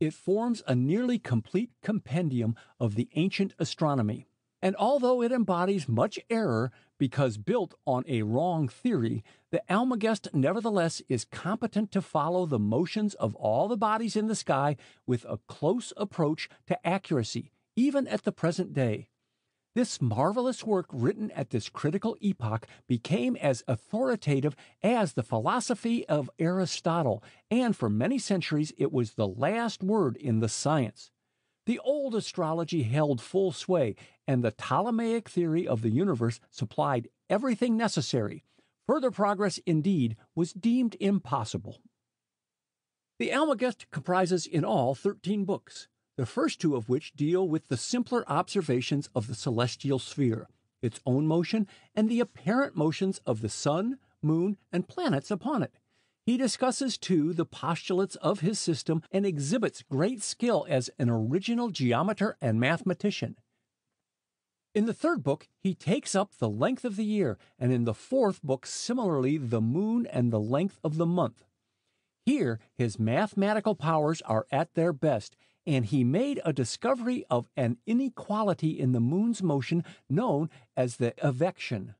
It forms a nearly complete compendium of the ancient astronomy. And although it embodies much error because built on a wrong theory, the Almagest nevertheless is competent to follow the motions of all the bodies in the sky with a close approach to accuracy, even at the present day. This marvelous work, written at this critical epoch, became as authoritative as the philosophy of Aristotle, and for many centuries it was the last word in the science. The old astrology held full sway, and the Ptolemaic theory of the universe supplied everything necessary. Further progress, indeed, was deemed impossible. The Almagest comprises in all 13 books the first two of which deal with the simpler observations of the celestial sphere, its own motion, and the apparent motions of the sun, moon, and planets upon it. He discusses, too, the postulates of his system and exhibits great skill as an original geometer and mathematician. In the third book, he takes up the length of the year, and in the fourth book, similarly, the moon and the length of the month. Here, his mathematical powers are at their best, and he made a discovery of an inequality in the moon's motion known as the evection.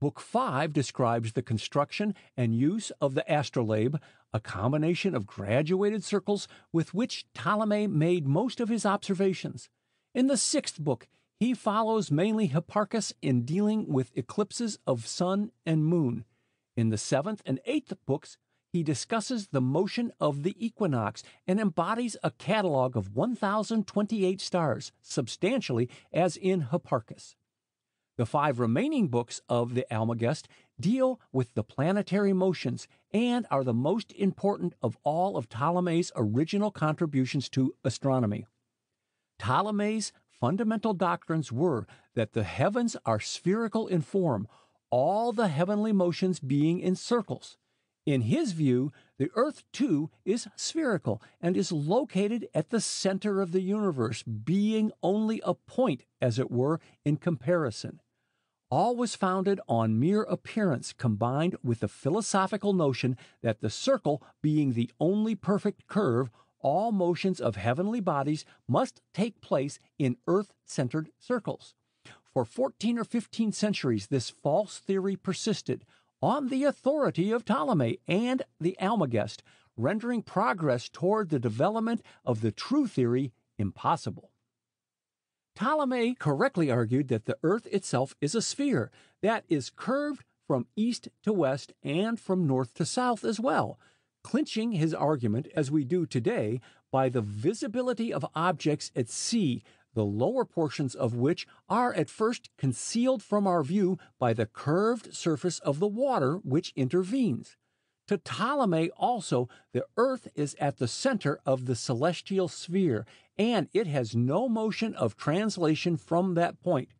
Book 5 describes the construction and use of the astrolabe, a combination of graduated circles with which Ptolemy made most of his observations. In the sixth book, he follows mainly Hipparchus in dealing with eclipses of sun and moon. In the seventh and eighth books, he discusses the motion of the equinox and embodies a catalog of 1,028 stars, substantially as in Hipparchus. The five remaining books of the Almagest deal with the planetary motions and are the most important of all of Ptolemy's original contributions to astronomy. Ptolemy's fundamental doctrines were that the heavens are spherical in form, all the heavenly motions being in circles. In his view, the Earth too is spherical and is located at the center of the universe, being only a point, as it were, in comparison. All was founded on mere appearance combined with the philosophical notion that the circle being the only perfect curve, all motions of heavenly bodies must take place in earth centered circles. For 14 or 15 centuries, this false theory persisted, on the authority of Ptolemy and the Almagest, rendering progress toward the development of the true theory impossible. Ptolemy correctly argued that the Earth itself is a sphere that is curved from east to west and from north to south as well, clinching his argument, as we do today, by the visibility of objects at sea, the lower portions of which are at first concealed from our view by the curved surface of the water which intervenes. To Ptolemy also, the earth is at the center of the celestial sphere, and it has no motion of translation from that point.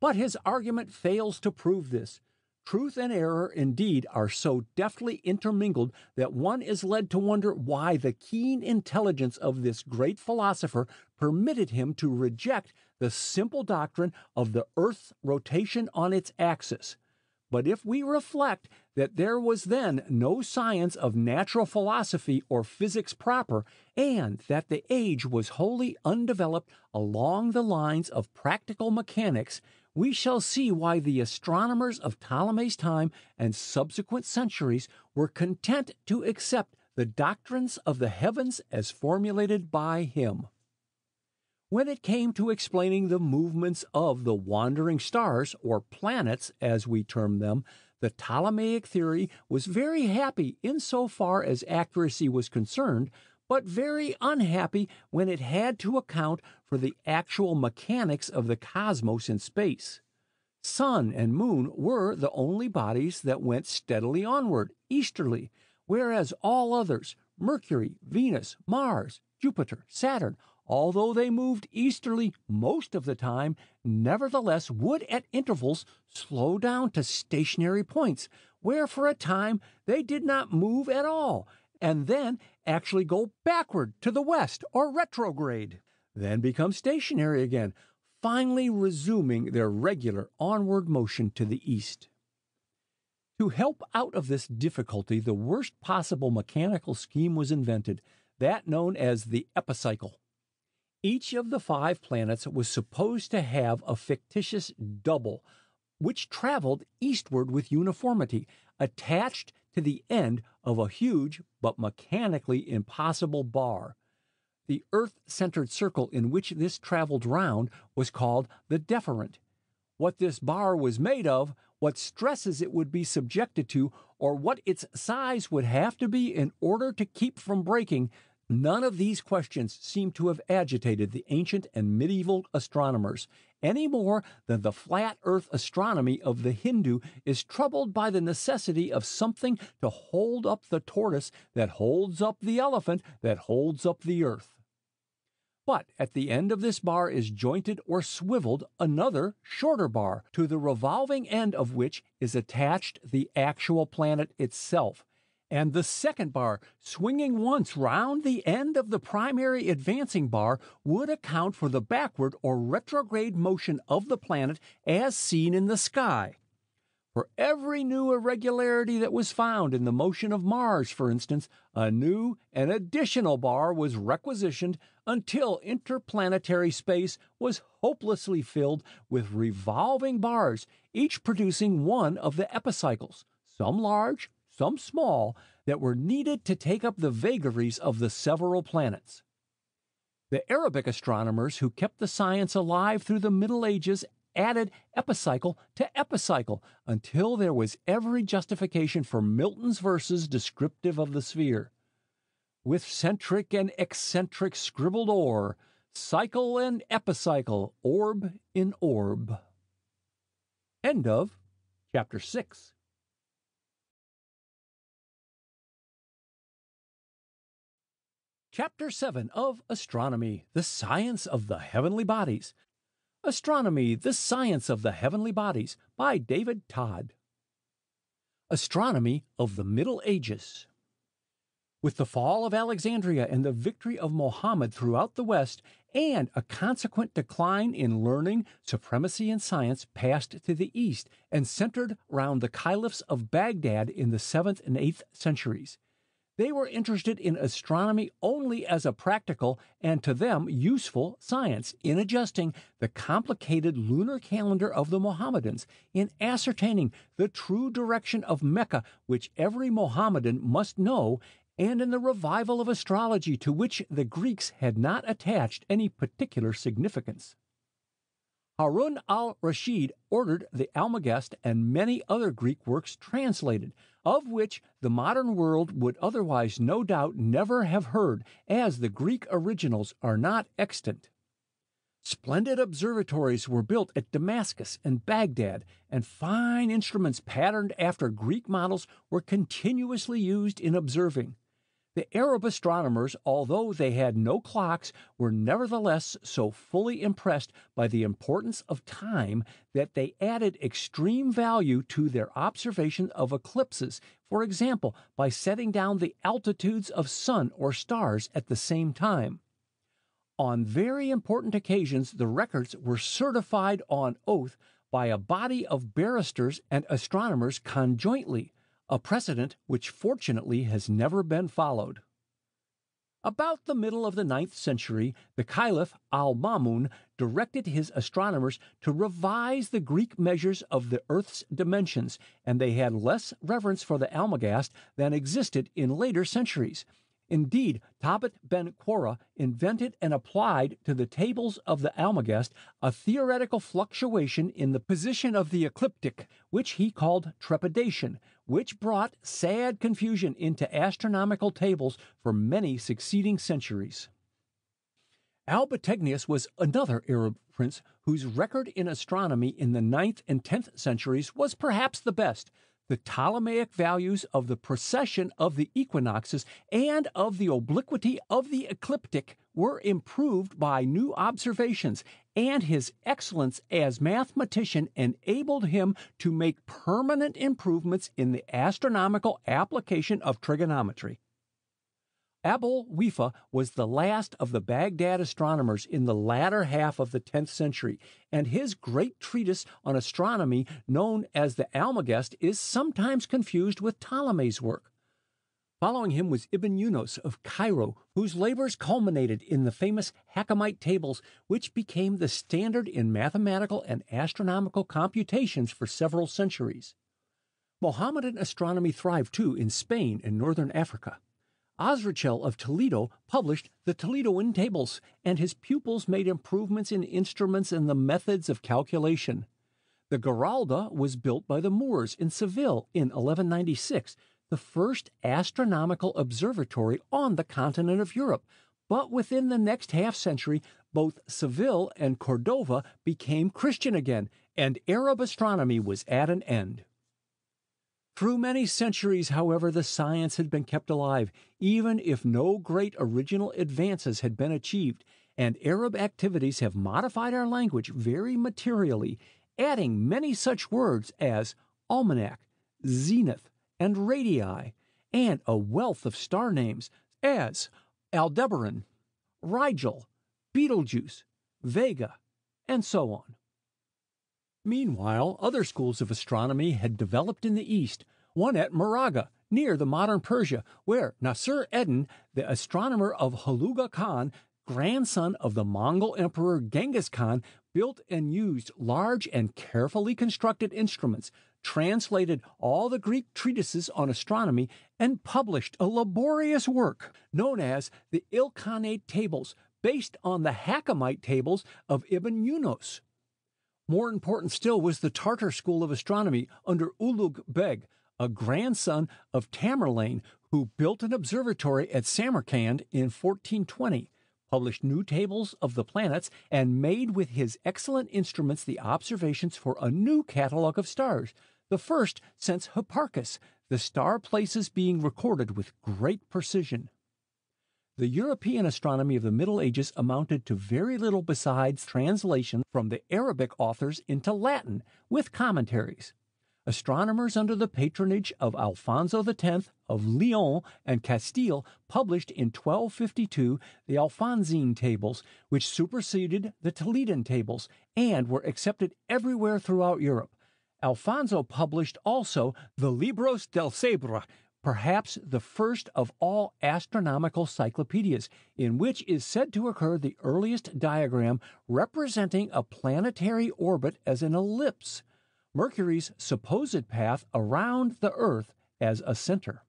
But his argument fails to prove this. Truth and error, indeed, are so deftly intermingled that one is led to wonder why the keen intelligence of this great philosopher permitted him to reject the simple doctrine of the earth's rotation on its axis. But if we reflect that there was then no science of natural philosophy or physics proper, and that the age was wholly undeveloped along the lines of practical mechanics, we shall see why the astronomers of Ptolemy's time and subsequent centuries were content to accept the doctrines of the heavens as formulated by him. When it came to explaining the movements of the wandering stars, or planets as we term them, the Ptolemaic theory was very happy in so far as accuracy was concerned, but very unhappy when it had to account for the actual mechanics of the cosmos in space. Sun and moon were the only bodies that went steadily onward, easterly, whereas all others, Mercury, Venus, Mars, Jupiter, Saturn, although they moved easterly most of the time, nevertheless would at intervals slow down to stationary points, where for a time they did not move at all, and then actually go backward to the west or retrograde, then become stationary again, finally resuming their regular onward motion to the east. To help out of this difficulty, the worst possible mechanical scheme was invented, that known as the epicycle. Each of the five planets was supposed to have a fictitious double, which traveled eastward with uniformity, attached to the end of a huge but mechanically impossible bar. The Earth centered circle in which this traveled round was called the deferent. What this bar was made of, what stresses it would be subjected to, or what its size would have to be in order to keep from breaking, none of these questions seem to have agitated the ancient and medieval astronomers any more than the flat earth astronomy of the Hindu is troubled by the necessity of something to hold up the tortoise that holds up the elephant that holds up the earth. But at the end of this bar is jointed or swiveled another shorter bar, to the revolving end of which is attached the actual planet itself. And the second bar, swinging once round the end of the primary advancing bar, would account for the backward or retrograde motion of the planet as seen in the sky. For every new irregularity that was found in the motion of Mars, for instance, a new and additional bar was requisitioned until interplanetary space was hopelessly filled with revolving bars, each producing one of the epicycles, some large, some small, that were needed to take up the vagaries of the several planets. The Arabic astronomers who kept the science alive through the Middle Ages added epicycle to epicycle until there was every justification for Milton's verses descriptive of the sphere. With centric and eccentric scribbled o'er, cycle and epicycle, orb in orb. End of chapter 6. Chapter 7 of Astronomy, the Science of the Heavenly Bodies, Astronomy, the Science of the Heavenly Bodies by David Todd. Astronomy of the Middle Ages. With the fall of Alexandria and the victory of Mohammed throughout the West, and a consequent decline in learning, supremacy in science passed to the East and centered round the caliphs of Baghdad in the 7th and 8th centuries. They were interested in astronomy only as a practical and to them useful science in adjusting the complicated lunar calendar of the Mohammedans, in ascertaining the true direction of Mecca, which every Mohammedan must know, and in the revival of astrology to which the Greeks had not attached any particular significance. Harun al Rashid ordered the Almagest and many other Greek works translated, of which the modern world would otherwise no doubt never have heard, as the Greek originals are not extant. Splendid observatories were built at Damascus and Baghdad, and fine instruments patterned after Greek models were continuously used in observing. The Arab astronomers, although they had no clocks, were nevertheless so fully impressed by the importance of time that they added extreme value to their observation of eclipses, for example, by setting down the altitudes of sun or stars at the same time. On very important occasions, the records were certified on oath by a body of barristers and astronomers conjointly a precedent which fortunately has never been followed. About the middle of the ninth century, the Caliph Al Mamun directed his astronomers to revise the Greek measures of the earth's dimensions, and they had less reverence for the Almagest than existed in later centuries. Indeed, Thabit ben Qurra invented and applied to the tables of the Almagest a theoretical fluctuation in the position of the ecliptic, which he called trepidation, which brought sad confusion into astronomical tables for many succeeding centuries. Albategnius was another Arab prince whose record in astronomy in the ninth and tenth centuries was perhaps the best. The Ptolemaic values of the precession of the equinoxes and of the obliquity of the ecliptic were improved by new observations, and his excellence as mathematician enabled him to make permanent improvements in the astronomical application of trigonometry. Abul Wafa was the last of the Baghdad astronomers in the latter half of the 10th century, and his great treatise on astronomy, known as the Almagest, is sometimes confused with Ptolemy's work. Following him was Ibn Yunus of Cairo, whose labors culminated in the famous Hakemite tables, which became the standard in mathematical and astronomical computations for several centuries. Mohammedan astronomy thrived too in Spain and northern Africa. Arzachel of Toledo published the Toledan tables, and his pupils made improvements in instruments and the methods of calculation. The Giralda was built by the Moors in Seville in 1196, the first astronomical observatory on the continent of Europe. But within the next half century, both Seville and Cordova became Christian again, and Arab astronomy was at an end. Through many centuries, however, the science had been kept alive, even if no great original advances had been achieved, and Arab activities have modified our language very materially, adding many such words as almanac, zenith, and radii, and a wealth of star names as Aldebaran, Rigel, Betelgeuse, Vega, and so on. Meanwhile, other schools of astronomy had developed in the East, one at Maraga, near the modern Persia, where Nasir Eddin, the astronomer of Hulagu Khan, grandson of the Mongol Emperor Genghis Khan, built and used large and carefully constructed instruments, translated all the Greek treatises on astronomy, and published a laborious work known as the Ilkhanate Tables, based on the Hakemite tables of Ibn Yunus. More important still was the Tartar school of astronomy under Ulugh Beg, a grandson of Tamerlane, who built an observatory at Samarkand in 1420, published new tables of the planets, and made with his excellent instruments the observations for a new catalogue of stars, the first since Hipparchus, the star places being recorded with great precision. The European astronomy of the Middle Ages amounted to very little besides translation from the Arabic authors into Latin with commentaries. Astronomers under the patronage of Alfonso X of Leon and Castile published in 1252 the Alphonsine tables, which superseded the Toledan tables and were accepted everywhere throughout Europe. Alfonso published also the Libros del Saber, perhaps the first of all astronomical cyclopedias, in which is said to occur the earliest diagram representing a planetary orbit as an ellipse, Mercury's supposed path around the Earth as a center.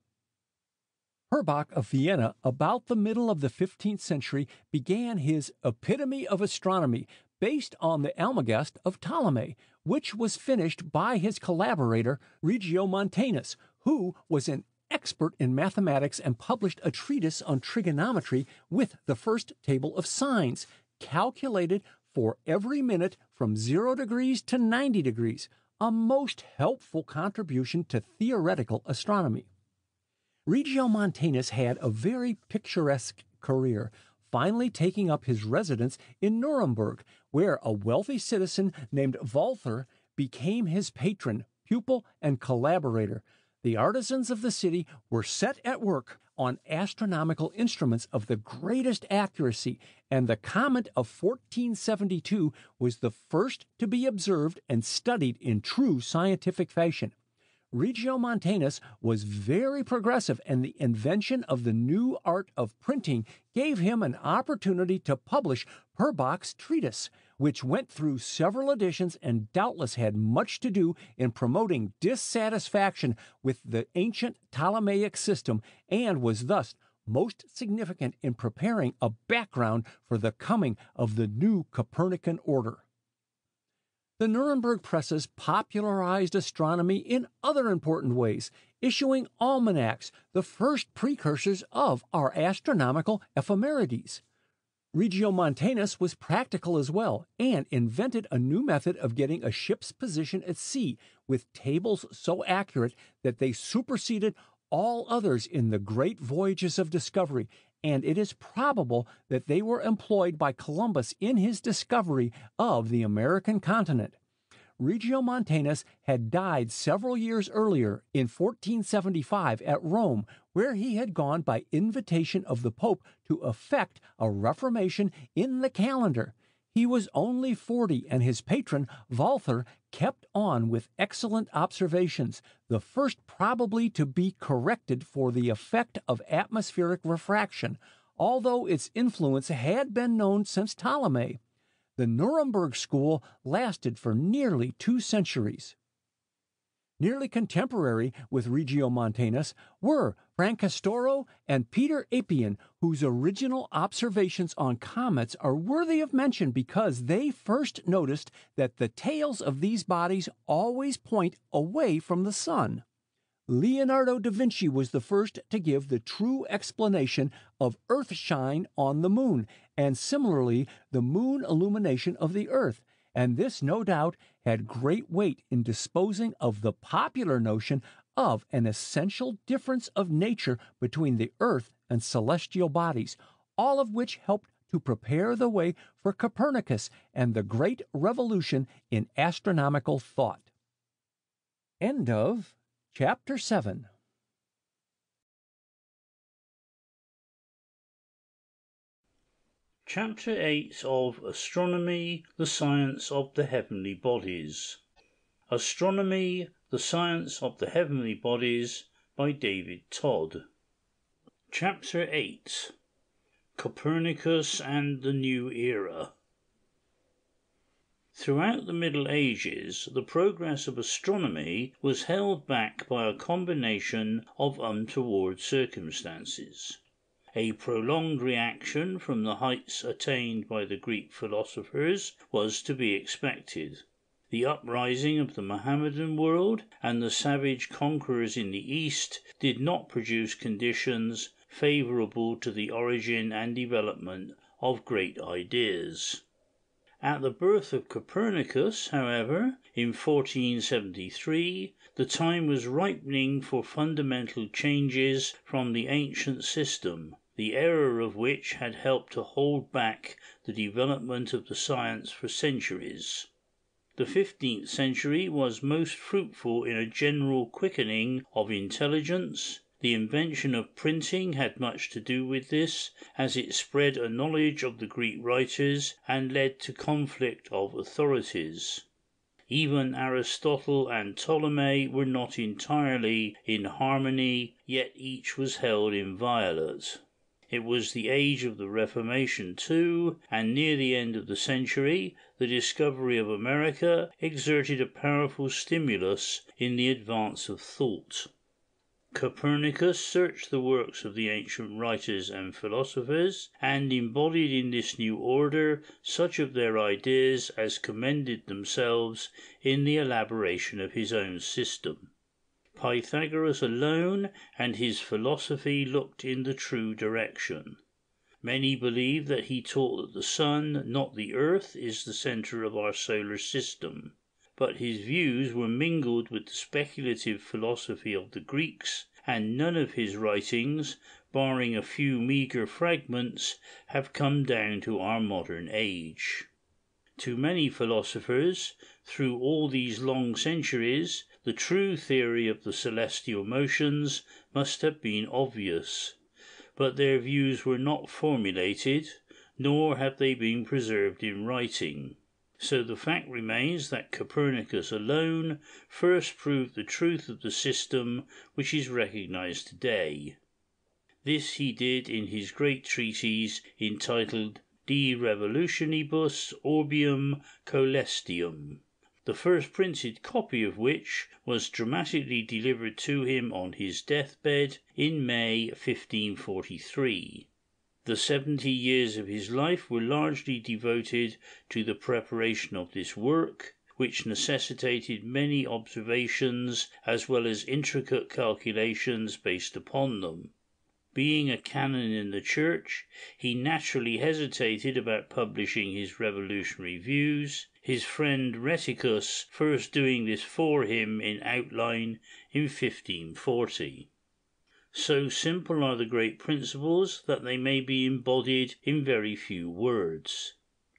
Purbach of Vienna, about the middle of the 15th century, began his Epitome of Astronomy based on the Almagest of Ptolemy, which was finished by his collaborator Regiomontanus, who was an expert in mathematics and published a treatise on trigonometry with the first table of sines, calculated for every minute from 0 degrees to 90 degrees, a most helpful contribution to theoretical astronomy. Regiomontanus had a very picturesque career, finally taking up his residence in Nuremberg, where a wealthy citizen named Walther became his patron, pupil, and collaborator. The artisans of the city were set at work on astronomical instruments of the greatest accuracy, and the comet of 1472 was the first to be observed and studied in true scientific fashion. Regiomontanus was very progressive, and the invention of the new art of printing gave him an opportunity to publish Purbach's treatise, which went through several editions and doubtless had much to do in promoting dissatisfaction with the ancient Ptolemaic system and was thus most significant in preparing a background for the coming of the new Copernican order. The Nuremberg presses popularized astronomy in other important ways, issuing almanacs, the first precursors of our astronomical ephemerides. Regiomontanus was practical as well and invented a new method of getting a ship's position at sea with tables so accurate that they superseded all others in the great voyages of discovery, and it is probable that they were employed by Columbus in his discovery of the American continent. Regiomontanus had died several years earlier in 1475 at Rome, where he had gone by invitation of the Pope to effect a reformation in the calendar. He was only 40, and his patron, Walther, kept on with excellent observations, the first probably to be corrected for the effect of atmospheric refraction, although its influence had been known since Ptolemy. The Nuremberg school lasted for nearly two centuries. Nearly contemporary with Regiomontanus were Fracastoro and Peter Apian, whose original observations on comets are worthy of mention because they first noticed that the tails of these bodies always point away from the sun. Leonardo da Vinci was the first to give the true explanation of earthshine on the moon, and similarly the moon illumination of the earth, and this no doubt had great weight in disposing of the popular notion of an essential difference of nature between the earth and celestial bodies, all of which helped to prepare the way for Copernicus and the great revolution in astronomical thought. End of Chapter 7 Chapter 8 of Astronomy, the Science of the Heavenly Bodies. Astronomy, the Science of the Heavenly Bodies by David Todd. Chapter 8 Copernicus and the New Era. Throughout the Middle Ages, the progress of astronomy was held back by a combination of untoward circumstances. A prolonged reaction from the heights attained by the Greek philosophers was to be expected. The uprising of the Mohammedan world and the savage conquerors in the East did not produce conditions favorable to the origin and development of great ideas. At the birth of Copernicus, however, in 1473, the time was ripening for fundamental changes from the ancient system, the error of which had helped to hold back the development of the science for centuries. The fifteenth century was most fruitful in a general quickening of intelligence, the invention of printing had much to do with this, as it spread a knowledge of the Greek writers and led to conflict of authorities. Even Aristotle and Ptolemy were not entirely in harmony, yet each was held inviolate. It was the age of the Reformation, too, and near the end of the century the discovery of America exerted a powerful stimulus in the advance of thought. Copernicus searched the works of the ancient writers and philosophers, and embodied in this new order such of their ideas as commended themselves in the elaboration of his own system. Pythagoras alone and his philosophy looked in the true direction. Many believe that he taught that the sun, not the earth, is the center of our solar system, but his views were mingled with the speculative philosophy of the Greeks, and none of his writings, barring a few meager fragments, have come down to our modern age. To many philosophers, through all these long centuries, the true theory of the celestial motions must have been obvious but their views were not formulated, nor have they been preserved in writing. So the fact remains that Copernicus alone first proved the truth of the system which is recognized today. This he did in his great treatise entitled De Revolutionibus Orbium Coelestium the first printed copy of which was dramatically delivered to him on his deathbed in May 1543. The seventy years of his life were largely devoted to the preparation of this work, which necessitated many observations as well as intricate calculations based upon them. Being a canon in the Church, he naturally hesitated about publishing his revolutionary views, his friend Rheticus first doing this for him in outline in 1540. So simple are the great principles that they may be embodied in very few words.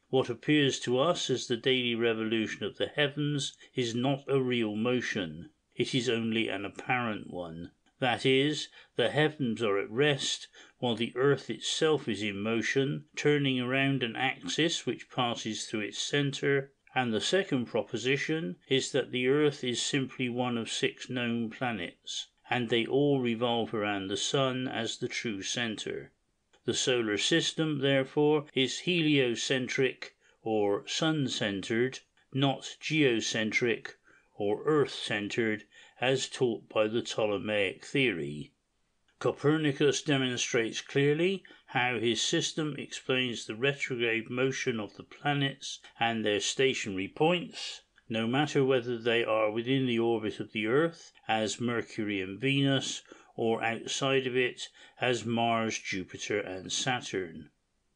What appears to us as the daily revolution of the heavens is not a real motion, it is only an apparent one. That is, the heavens are at rest, while the earth itself is in motion, turning around an axis which passes through its center, and the second proposition is that the earth is simply one of six known planets, and they all revolve around the sun as the true center. The solar system, therefore, is heliocentric or sun centered, not geocentric or earth centered as taught by the Ptolemaic theory. Copernicus demonstrates clearly how his system explains the retrograde motion of the planets and their stationary points, no matter whether they are within the orbit of the Earth, as Mercury and Venus, or outside of it, as Mars, Jupiter, and Saturn.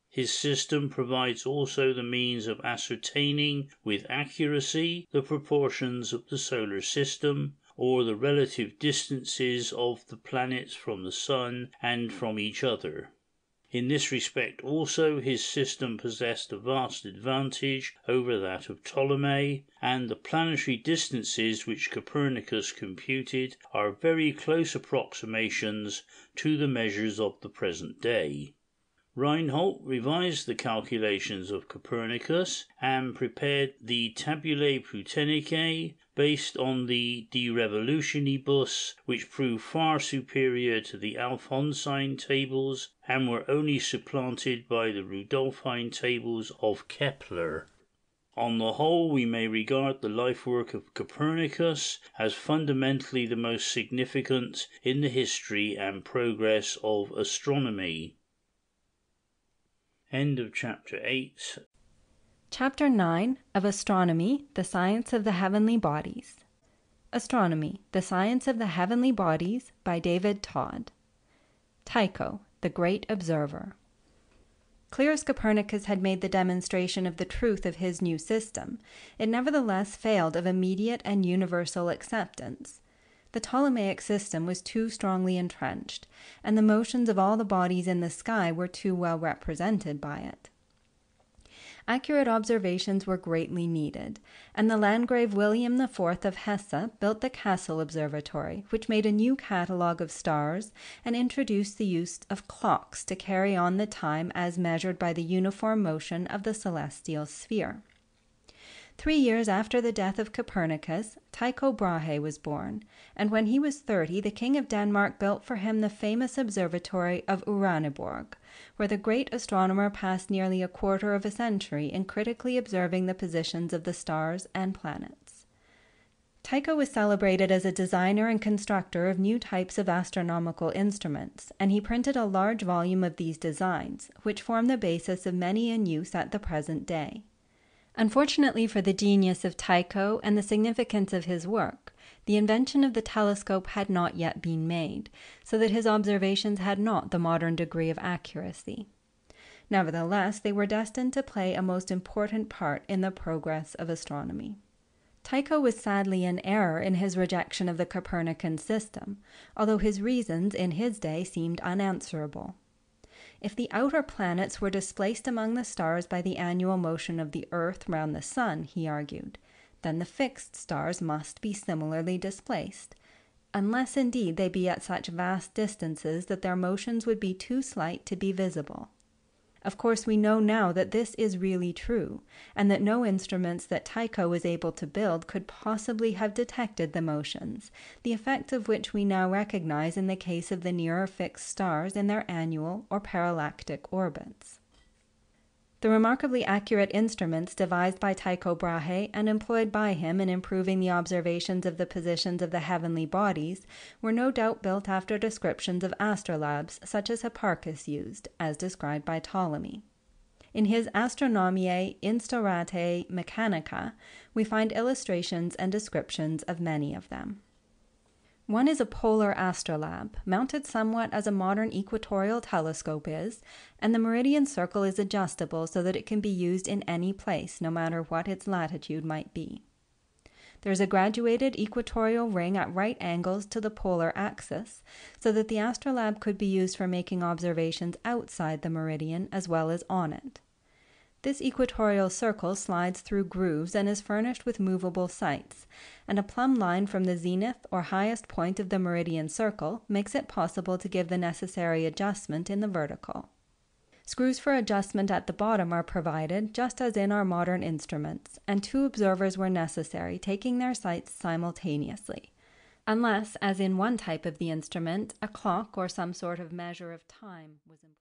His system provides also the means of ascertaining with accuracy the proportions of the solar system, or the relative distances of the planets from the sun and from each other. In this respect also his system possessed a vast advantage over that of Ptolemy, and the planetary distances which Copernicus computed are very close approximations to the measures of the present day. Reinhold revised the calculations of Copernicus and prepared the Tabulae Prutenicae based on the De Revolutionibus, which proved far superior to the Alphonsine tables and were only supplanted by the Rudolphine tables of Kepler. On the whole, we may regard the life work of Copernicus as fundamentally the most significant in the history and progress of astronomy. End of chapter 8. Chapter 9 of Astronomy, the Science of the Heavenly Bodies. Astronomy, the Science of the Heavenly Bodies, by David Todd. Tycho, the Great Observer. Clear as Copernicus had made the demonstration of the truth of his new system, it nevertheless failed of immediate and universal acceptance. The Ptolemaic system was too strongly entrenched, and the motions of all the bodies in the sky were too well represented by it. Accurate observations were greatly needed, and the Landgrave William IV of Hesse built the Cassel Observatory, which made a new catalogue of stars and introduced the use of clocks to carry on the time as measured by the uniform motion of the celestial sphere. Three years after the death of Copernicus, Tycho Brahe was born, and when he was thirty the King of Denmark built for him the famous observatory of Uraniborg, where the great astronomer passed nearly a quarter of a century in critically observing the positions of the stars and planets. Tycho was celebrated as a designer and constructor of new types of astronomical instruments, and he printed a large volume of these designs, which form the basis of many in use at the present day. Unfortunately for the genius of Tycho and the significance of his work, the invention of the telescope had not yet been made, so that his observations had not the modern degree of accuracy. Nevertheless, they were destined to play a most important part in the progress of astronomy. Tycho was sadly in error in his rejection of the Copernican system, although his reasons in his day seemed unanswerable. If the outer planets were displaced among the stars by the annual motion of the earth round the sun, he argued, then the fixed stars must be similarly displaced, unless indeed they be at such vast distances that their motions would be too slight to be visible. Of course, we know now that this is really true, and that no instruments that Tycho was able to build could possibly have detected the motions, the effect of which we now recognize in the case of the nearer fixed stars in their annual or parallactic orbits. The remarkably accurate instruments devised by Tycho Brahe and employed by him in improving the observations of the positions of the heavenly bodies were no doubt built after descriptions of astrolabes such as Hipparchus used, as described by Ptolemy. In his Astronomiae Instauratae Mechanica we find illustrations and descriptions of many of them. One is a polar astrolabe, mounted somewhat as a modern equatorial telescope is, and the meridian circle is adjustable so that it can be used in any place, no matter what its latitude might be. There is a graduated equatorial ring at right angles to the polar axis, so that the astrolabe could be used for making observations outside the meridian as well as on it. This equatorial circle slides through grooves and is furnished with movable sights, and a plumb line from the zenith or highest point of the meridian circle makes it possible to give the necessary adjustment in the vertical. Screws for adjustment at the bottom are provided, just as in our modern instruments, and two observers were necessary, taking their sights simultaneously, unless, as in one type of the instrument, a clock or some sort of measure of time was employed.